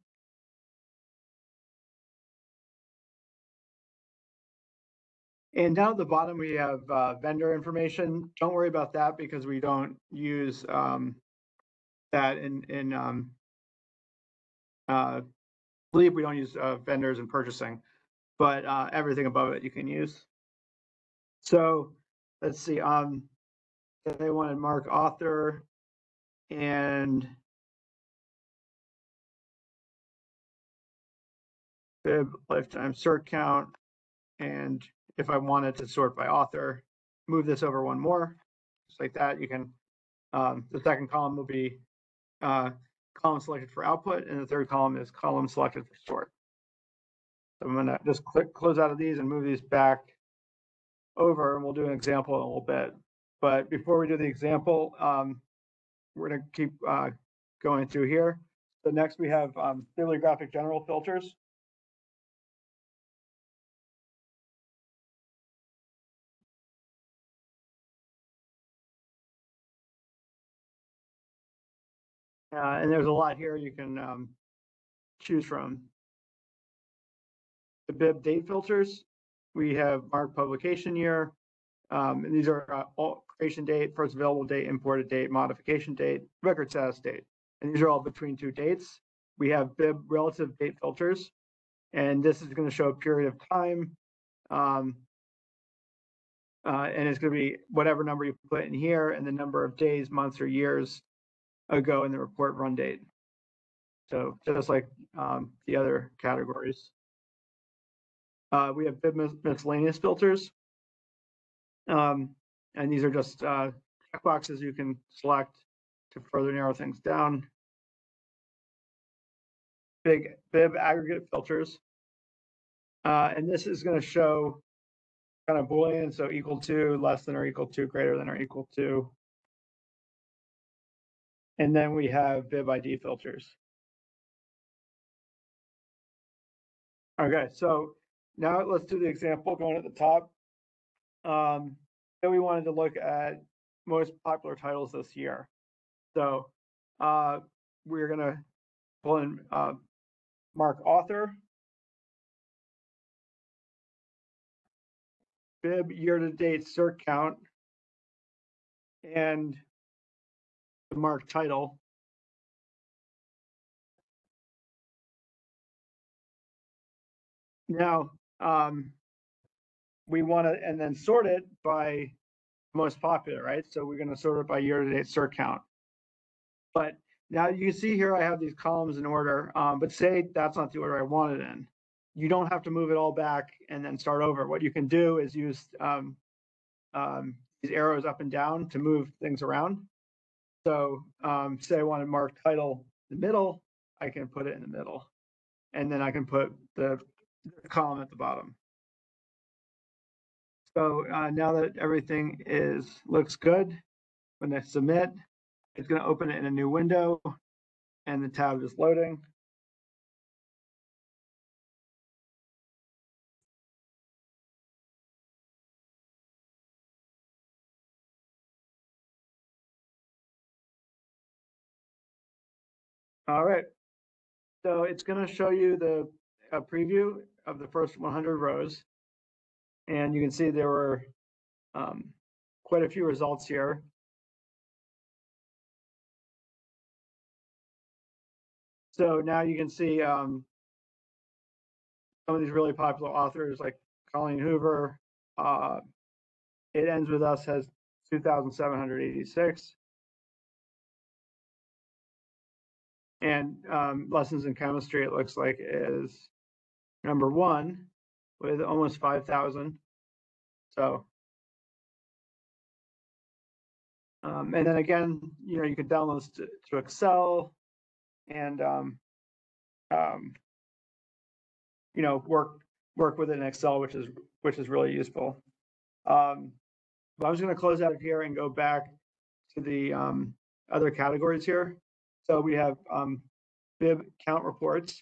And down at the bottom, we have uh, vendor information. Don't worry about that because we don't use um, that in, in um, uh, believe we don't use uh, vendors in purchasing, but uh, everything above it you can use. So let's see, um, they wanted MARC author and lifetime circ count. And if I wanted to sort by author, move this over one more, just like that, you can, um, the second column will be uh, column selected for output, and the third column is column selected for sort. So I'm gonna just click, close out of these and move these back over, and we'll do an example in a little bit. But before we do the example, um, we're gonna keep, uh, going through here. So next we have, um, bibliographic general filters. Uh, and there's a lot here you can, um, choose from. The bib date filters, we have marked publication year. Um, and these are uh, all creation date, first available date, imported date, modification date, record status date. And these are all between two dates. We have bib relative date filters. And this is going to show a period of time. Um, uh, and it's going to be whatever number you put in here and the number of days, months, or years ago in the report run date. So just like um, the other categories. Uh, we have bib mis- miscellaneous filters. Um, and these are just uh, checkboxes you can select to further narrow things down. Big bib aggregate filters. Uh, and this is going to show kind of Boolean, so equal to, less than or equal to, greater than or equal to. And then we have bib ID filters. Okay, so now let's do the example going at the top. Um, then we wanted to look at most popular titles this year. So uh, we're gonna pull in uh, MARC author. Bib year-to-date circ count. And MARC title. Now, um, we want to, and then sort it by most popular, right? So we're going to sort it by year-to-date circ count. But now you see here, I have these columns in order, um, but say that's not the order I want it in. You don't have to move it all back and then start over. What you can do is use um, um, these arrows up and down to move things around. So um, say I want to MARC title in the middle, I can put it in the middle. And then I can put the, column at the bottom. So uh, now that everything is looks good, when I submit, it's going to open it in a new window and the tab is loading. All right. So it's going to show you the a preview of the first 100 rows. And you can see there were um, quite a few results here. So now you can see um, some of these really popular authors like Colleen Hoover. Uh, it ends with us has 2,786. And um, lessons in chemistry, it looks like is number one with almost 5,000. So, um, and then again, you know, you could download this to, to Excel and, um, um, you know, work work with it in Excel, which is which is really useful. Um, but I'm just going to close out of here and go back to the um, other categories here. So we have um, bib count reports.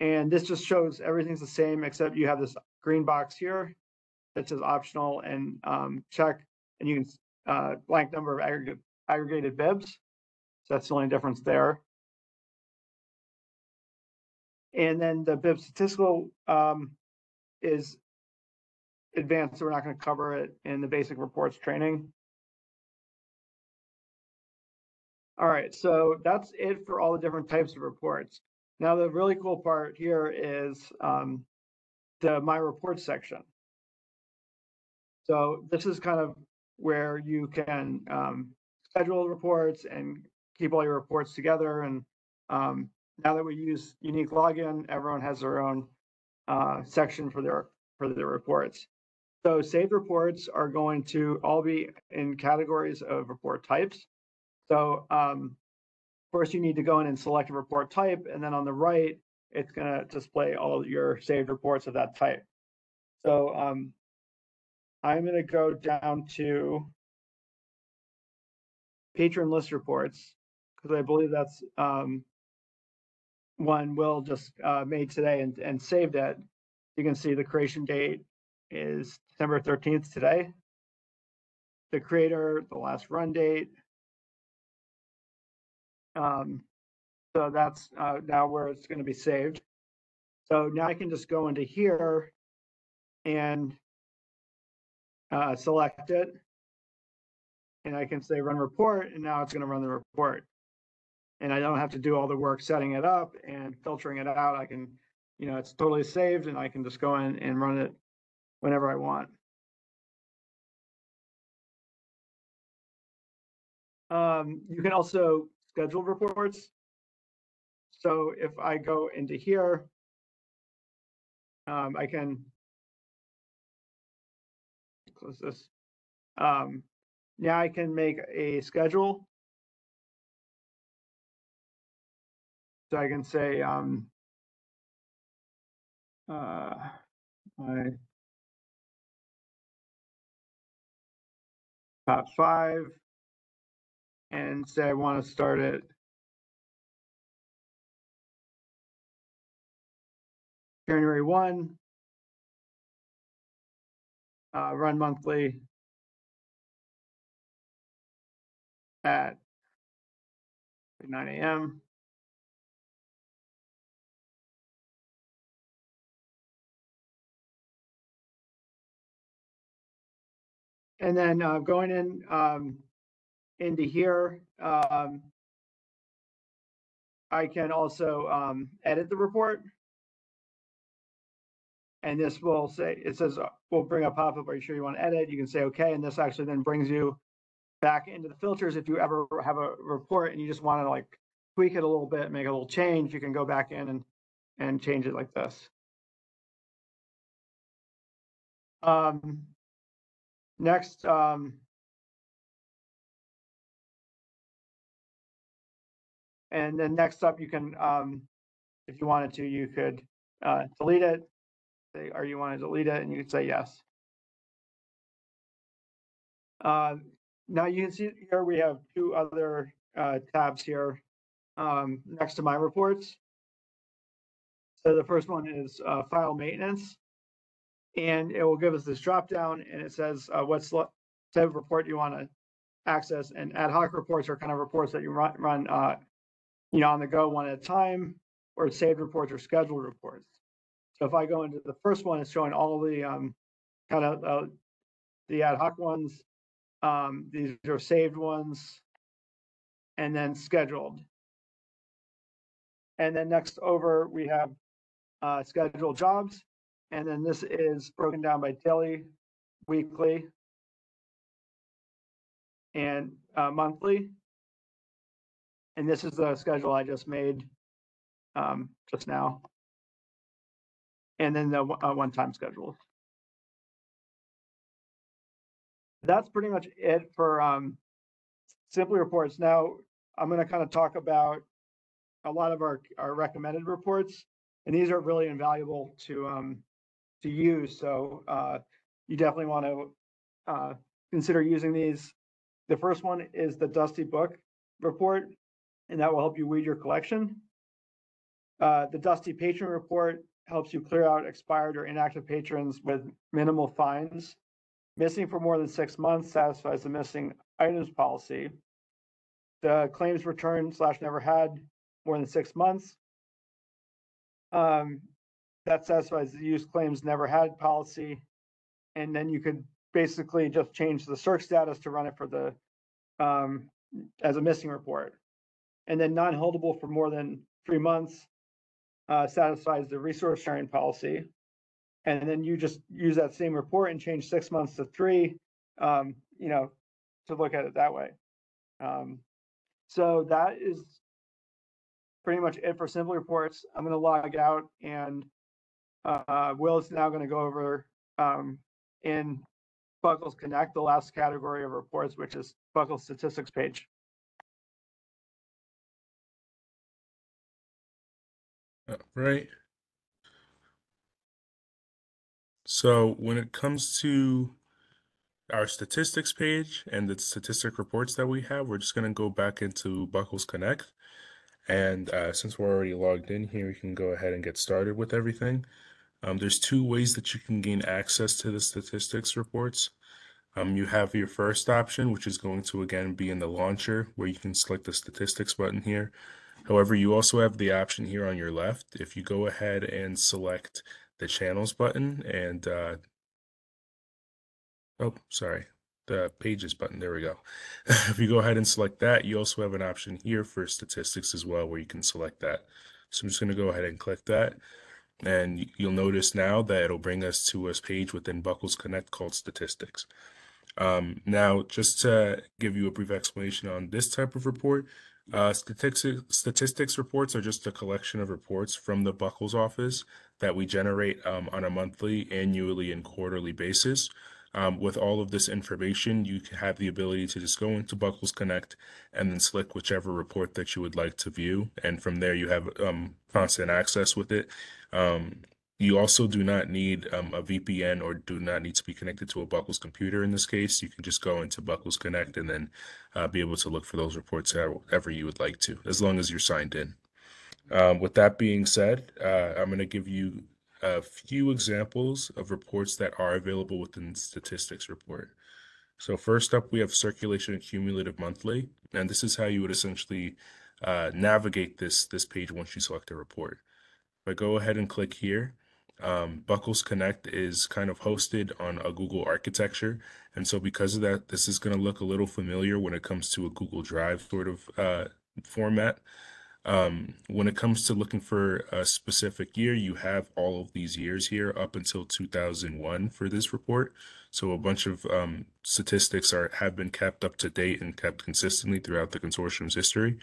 And this just shows everything's the same except you have this green box here that says optional and um, check, and you can uh, blank number of aggregate, aggregated bibs. So that's the only difference there. And then the bib statistical um, is advanced, so we're not gonna cover it in the basic reports training. All right, so that's it for all the different types of reports. Now, the really cool part here is um, the My Reports section. So this is kind of where you can um, schedule reports and keep all your reports together. And um, now that we use unique login, everyone has their own uh, section for their for their reports. So saved reports are going to all be in categories of report types. So um, first you need to go in and select a report type, and then on the right, it's gonna display all your saved reports of that type. So um, I'm gonna go down to patron list reports, because I believe that's um, one Will just uh, made today and, and saved it. You can see the creation date is December 13th today. The creator, the last run date. Um, so that's uh, now where it's going to be saved. So now I can just go into here and uh, select it. And I can say run report, and now it's going to run the report. And I don't have to do all the work setting it up and filtering it out. I can, you know, it's totally saved and I can just go in and run it whenever I want. Um, you can also schedule reports. So if I go into here, um, I can close this. Um, now I can make a schedule. So I can say, um, uh, my top five and say I want to start it. January 1, uh, run monthly. At 9 a.m. And then uh, going in um, into here, um, I can also um, edit the report. And this will say, it says, uh, will bring a pop-up, are you sure you want to edit? You can say, okay, and this actually then brings you back into the filters. If you ever have a report and you just want to like tweak it a little bit, make a little change, you can go back in and, and change it like this. Um, next, um, And then next up, you can, um, if you wanted to, you could, uh, delete it. Say, or you want to delete it and you could say yes. Uh, now you can see here we have two other, uh, tabs here, um, next to my reports. So the first one is, uh, file maintenance. And it will give us this drop down and it says, uh, what type of report you want to access and ad hoc reports are kind of reports that you run, run, uh, you know, on the go one at a time, or saved reports or scheduled reports. So if I go into the first one, it's showing all the um, kind of uh, the ad hoc ones. Um, these are saved ones, and then scheduled. And then next over, we have uh, scheduled jobs, and then this is broken down by daily, weekly, and uh, monthly. And this is the schedule I just made um, just now. And then the uh, one-time schedule. That's pretty much it for um, Simply reports. Now, I'm going to kind of talk about a lot of our, our recommended reports, and these are really invaluable to um, to use. So uh, you definitely want to uh, consider using these. The first one is the Dusty Book report and that will help you weed your collection. Uh, the Dusty Patron Report helps you clear out expired or inactive patrons with minimal fines. Missing for more than six months satisfies the missing items policy. The claims return slash never had more than six months. Um, that satisfies the use claims never had policy. and then you could basically just change the search status to run it for the, um, as a missing report. And then non-holdable for more than three months, uh, satisfies the resource sharing policy. And then you just use that same report and change six months to three, um, you know, to look at it that way. Um, so that is pretty much it for simple reports. I'm gonna log out and uh, Will is now gonna go over um, in BCCLS Connect, the last category of reports, which is BCCLS statistics page. Right. So when it comes to our statistics page and the statistic reports that we have, we're just going to go back into BCCLS Connect. And uh, since we're already logged in here, we can go ahead and get started with everything. Um, there's two ways that you can gain access to the statistics reports. Um, you have your first option, which is going to again be in the launcher where you can select the statistics button here. However, you also have the option here on your left. If you go ahead and select the channels button and, uh, oh, sorry, the pages button, there we go. If you go ahead and select that, you also have an option here for statistics as well, where you can select that. So I'm just gonna go ahead and click that. And you'll notice now that it'll bring us to a page within BCCLS Connect called statistics. Um, now, just to give you a brief explanation on this type of report, uh, statistics statistics reports are just a collection of reports from the BCCLS office that we generate um, on a monthly, annually, and quarterly basis. Um, with all of this information, you can have the ability to just go into BCCLS Connect and then select whichever report that you would like to view, and from there you have um, constant access with it. Um, you also do not need um, a VPN or do not need to be connected to a BCCLS computer in this case. You can just go into BCCLS Connect and then uh, be able to look for those reports however you would like to, as long as you're signed in. Um, with that being said, uh, I'm going to give you a few examples of reports that are available within the statistics report. So first up, we have circulation cumulative monthly, and this is how you would essentially uh, navigate this this page once you select a report. If I go ahead and click here, um, BCCLS Connect is kind of hosted on a Google architecture. And so because of that, this is going to look a little familiar when it comes to a Google Drive sort of uh, format. Um, when it comes to looking for a specific year, you have all of these years here up until 2001 for this report. So a bunch of um, statistics are have been kept up to date and kept consistently throughout the consortium's history.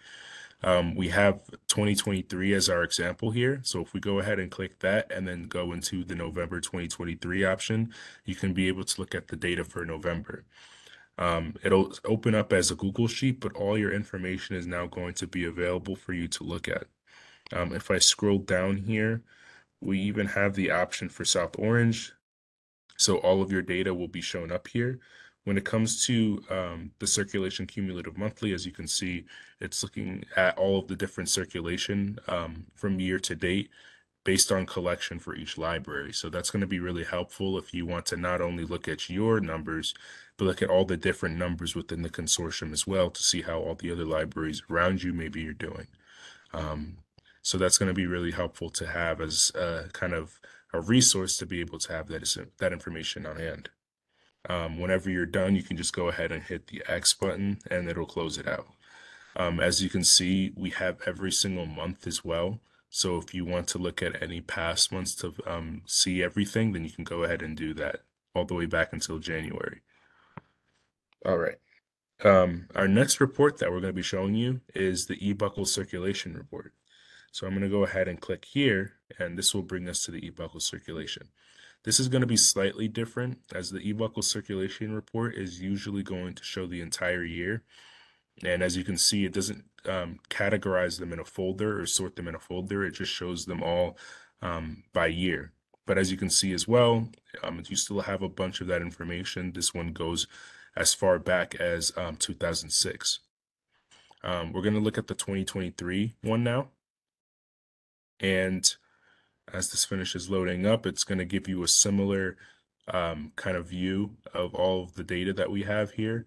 Um, we have 2023 as our example here. So if we go ahead and click that and then go into the November 2023 option, you can be able to look at the data for November. Um, it'll open up as a Google Sheet, but all your information is now going to be available for you to look at. Um, if I scroll down here, we even have the option for South Orange. So all of your data will be shown up here. When it comes to um, the circulation cumulative monthly, as you can see, it's looking at all of the different circulation um, from year to date based on collection for each library. So that's going to be really helpful if you want to not only look at your numbers, but look at all the different numbers within the consortium as well to see how all the other libraries around you maybe you're doing. Um, so that's going to be really helpful to have as a kind of a resource to be able to have that, that information on hand. Um, whenever you're done, you can just go ahead and hit the X button and it'll close it out. Um, as you can see, we have every single month as well. So if you want to look at any past months to um, see everything, then you can go ahead and do that all the way back until January. All right. Um, our next report that we're going to be showing you is the eBCCLS circulation report. So I'm going to go ahead and click here, and this will bring us to the eBCCLS circulation. This is going to be slightly different as the eBCCLS circulation report is usually going to show the entire year. And as you can see, it doesn't um, categorize them in a folder or sort them in a folder. It just shows them all um, by year. But as you can see as well, um, you still have a bunch of that information. This one goes as far back as um, 2006. Um, we're going to look at the 2023 one now. And as this finishes loading up, it's going to give you a similar um, kind of view of all of the data that we have here.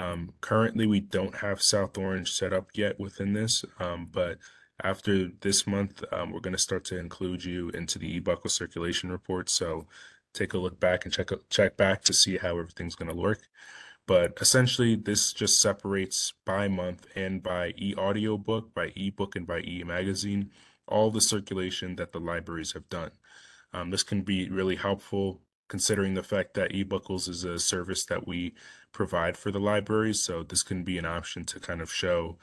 Um, currently, we don't have South Orange set up yet within this, um, but after this month, um, we're going to start to include you into the eBCCLS circulation report. So take a look back and check check back to see how everything's going to work. But essentially, this just separates by month and by e audiobook, by e-book, and by e magazine, all the circulation that the libraries have done. Um, this can be really helpful considering the fact that eBCCLS is a service that we provide for the libraries. So this can be an option to kind of show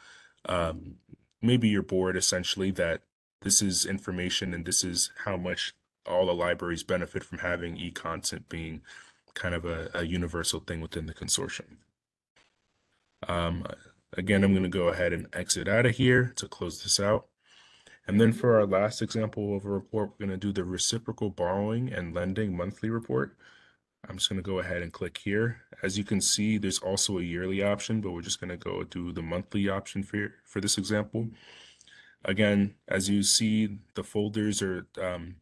um, maybe your board essentially that this is information and this is how much all the libraries benefit from having e-content being kind of a, a universal thing within the consortium. Um, again, I'm going to go ahead and exit out of here to close this out. And then for our last example of a report, we're going to do the reciprocal borrowing and lending monthly report. I'm just going to go ahead and click here. As you can see, there's also a yearly option, but we're just going to go do the monthly option for, for this example. Again, as you see, the folders are um,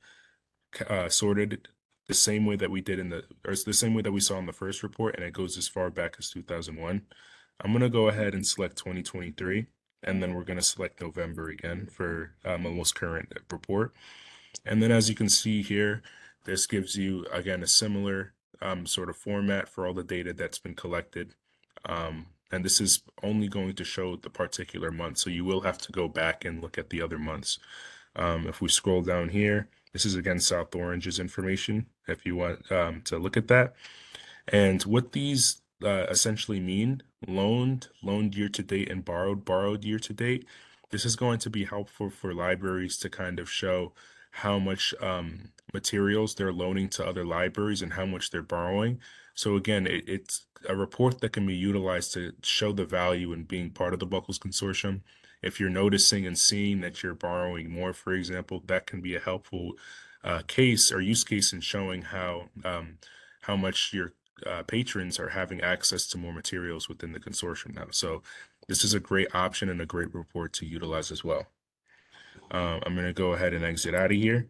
uh, sorted the same way that we did in the, or the same way that we saw in the first report, and it goes as far back as 2001. I'm going to go ahead and select 2023, and then we're going to select November again for um, a most current report. And then as you can see here, this gives you, again, a similar um, sort of format for all the data that's been collected. Um, and this is only going to show the particular month. So you will have to go back and look at the other months. Um, if we scroll down here, this is again South Orange's information if you want um, to look at that. And what these uh, essentially mean, loaned, loaned year to date, and borrowed, borrowed year to date. This is going to be helpful for libraries to kind of show how much um, materials they're loaning to other libraries and how much they're borrowing. So again, it, it's a report that can be utilized to show the value in being part of the BCCLS Consortium if you're noticing and seeing that you're borrowing more, for example, that can be a helpful uh, case or use case in showing how um, how much your uh, patrons are having access to more materials within the consortium now. So this is a great option and a great report to utilize as well. Uh, I'm going to go ahead and exit out of here.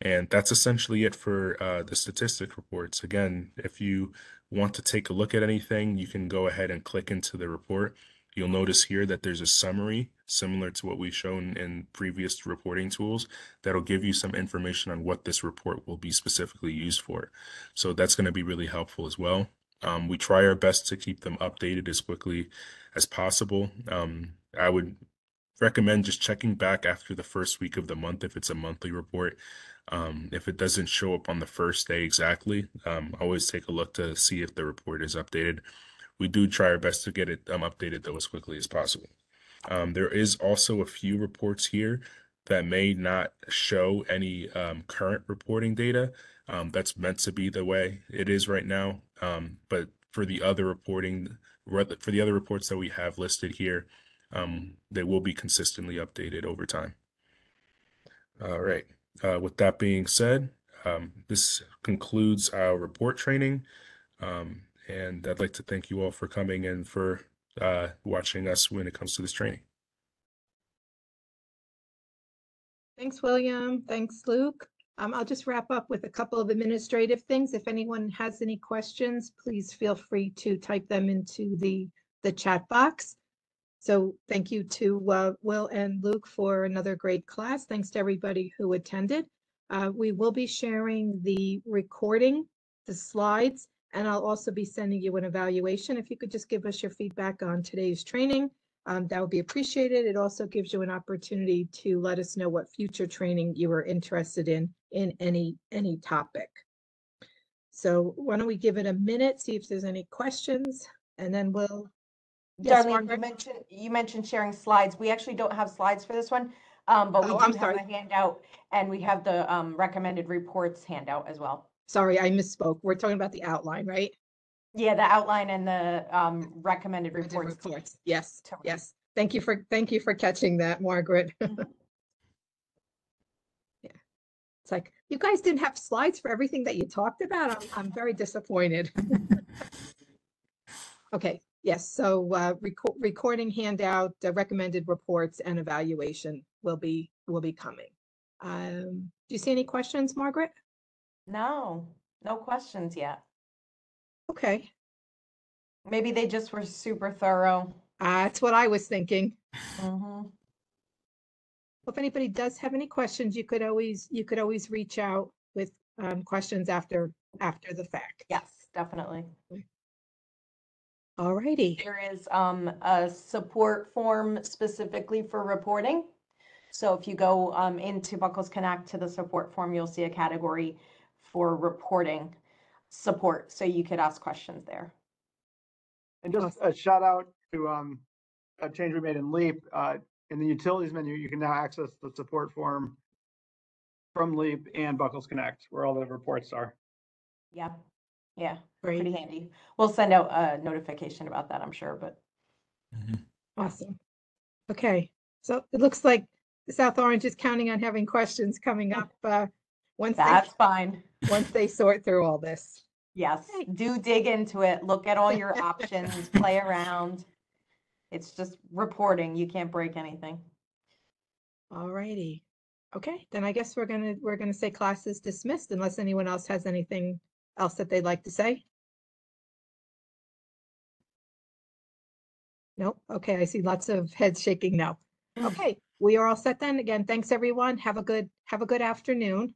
And that's essentially it for uh, the statistic reports. Again, if you want to take a look at anything, you can go ahead and click into the report. You'll notice here that there's a summary similar to what we've shown in previous reporting tools that'll give you some information on what this report will be specifically used for. So that's going to be really helpful as well. Um, we try our best to keep them updated as quickly as possible. Um, I would recommend just checking back after the first week of the month if it's a monthly report. Um, if it doesn't show up on the first day exactly, um, always take a look to see if the report is updated we do try our best to get it um, updated though as quickly as possible. Um, there is also a few reports here that may not show any um, current reporting data. Um, that's meant to be the way it is right now. Um, but for the other reporting, for the other reports that we have listed here, um, they will be consistently updated over time. All right. Uh, with that being said, this concludes our report training. Um, and I'd like to thank you all for coming and for uh, watching us when it comes to this training. Thanks, William. Thanks, Luke. Um, I'll just wrap up with a couple of administrative things. If anyone has any questions, please feel free to type them into the, the chat box. So thank you to uh, Will and Luke for another great class. Thanks to everybody who attended. Uh, we will be sharing the recording, the slides, and I'll also be sending you an evaluation. If you could just give us your feedback on today's training, um, that would be appreciated. It also gives you an opportunity to let us know what future training you are interested in, in any, any topic. So why don't we give it a minute, see if there's any questions, and then we'll. Yes, Darlene, you mentioned, you mentioned sharing slides. We actually don't have slides for this one. Um, but we Oh, do I'm have sorry. a handout and we have the, um, recommended reports handout as well. Sorry, I misspoke. We're talking about the outline, right? Yeah, the outline and the, um, recommended reports. Reports, yes, to read. yes. Thank you for, thank you for catching that, Margaret. Mhm. Yeah. It's like, you guys didn't have slides for everything that you talked about? I'm, I'm very disappointed. Okay, yes, so uh, reco- recording handout, uh, recommended reports and evaluation will be, will be coming. Um, do you see any questions, Margaret? No, no questions yet. Okay, Maybe they just were super thorough. uh, that's what I was thinking. Mhm. If anybody does have any questions, you could always, you could always reach out with um, questions after, after the fact. Yes, definitely. All righty. There is um, a support form specifically for reporting. So if you go um, into BCCLS Connect to the support form, you'll see a category for reporting support. So you could ask questions there. And just a shout out to, um, a change we made in Leap, uh, in the utilities menu, you can now access the support form from Leap and BCCLS Connect, where all the reports are. Yeah, yeah, pretty handy. We'll send out a notification about that, I'm sure, but Awesome. Okay, so it looks like South Orange is counting on having questions coming up, uh, once they, that's fine. Once they sort through all this. Yes, do dig into it, look at all your options, play around. It's just reporting, you can't break anything. All righty. Okay, then I guess we're gonna, we're gonna say class is dismissed unless anyone else has anything else that they'd like to say. Nope. Okay, I see lots of heads shaking no. Mm. Okay, we are all set then. Again, thanks everyone. Have a good, have a good afternoon.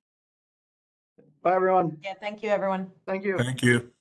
Bye, everyone. Yeah, thank you, everyone. Thank you. Thank you.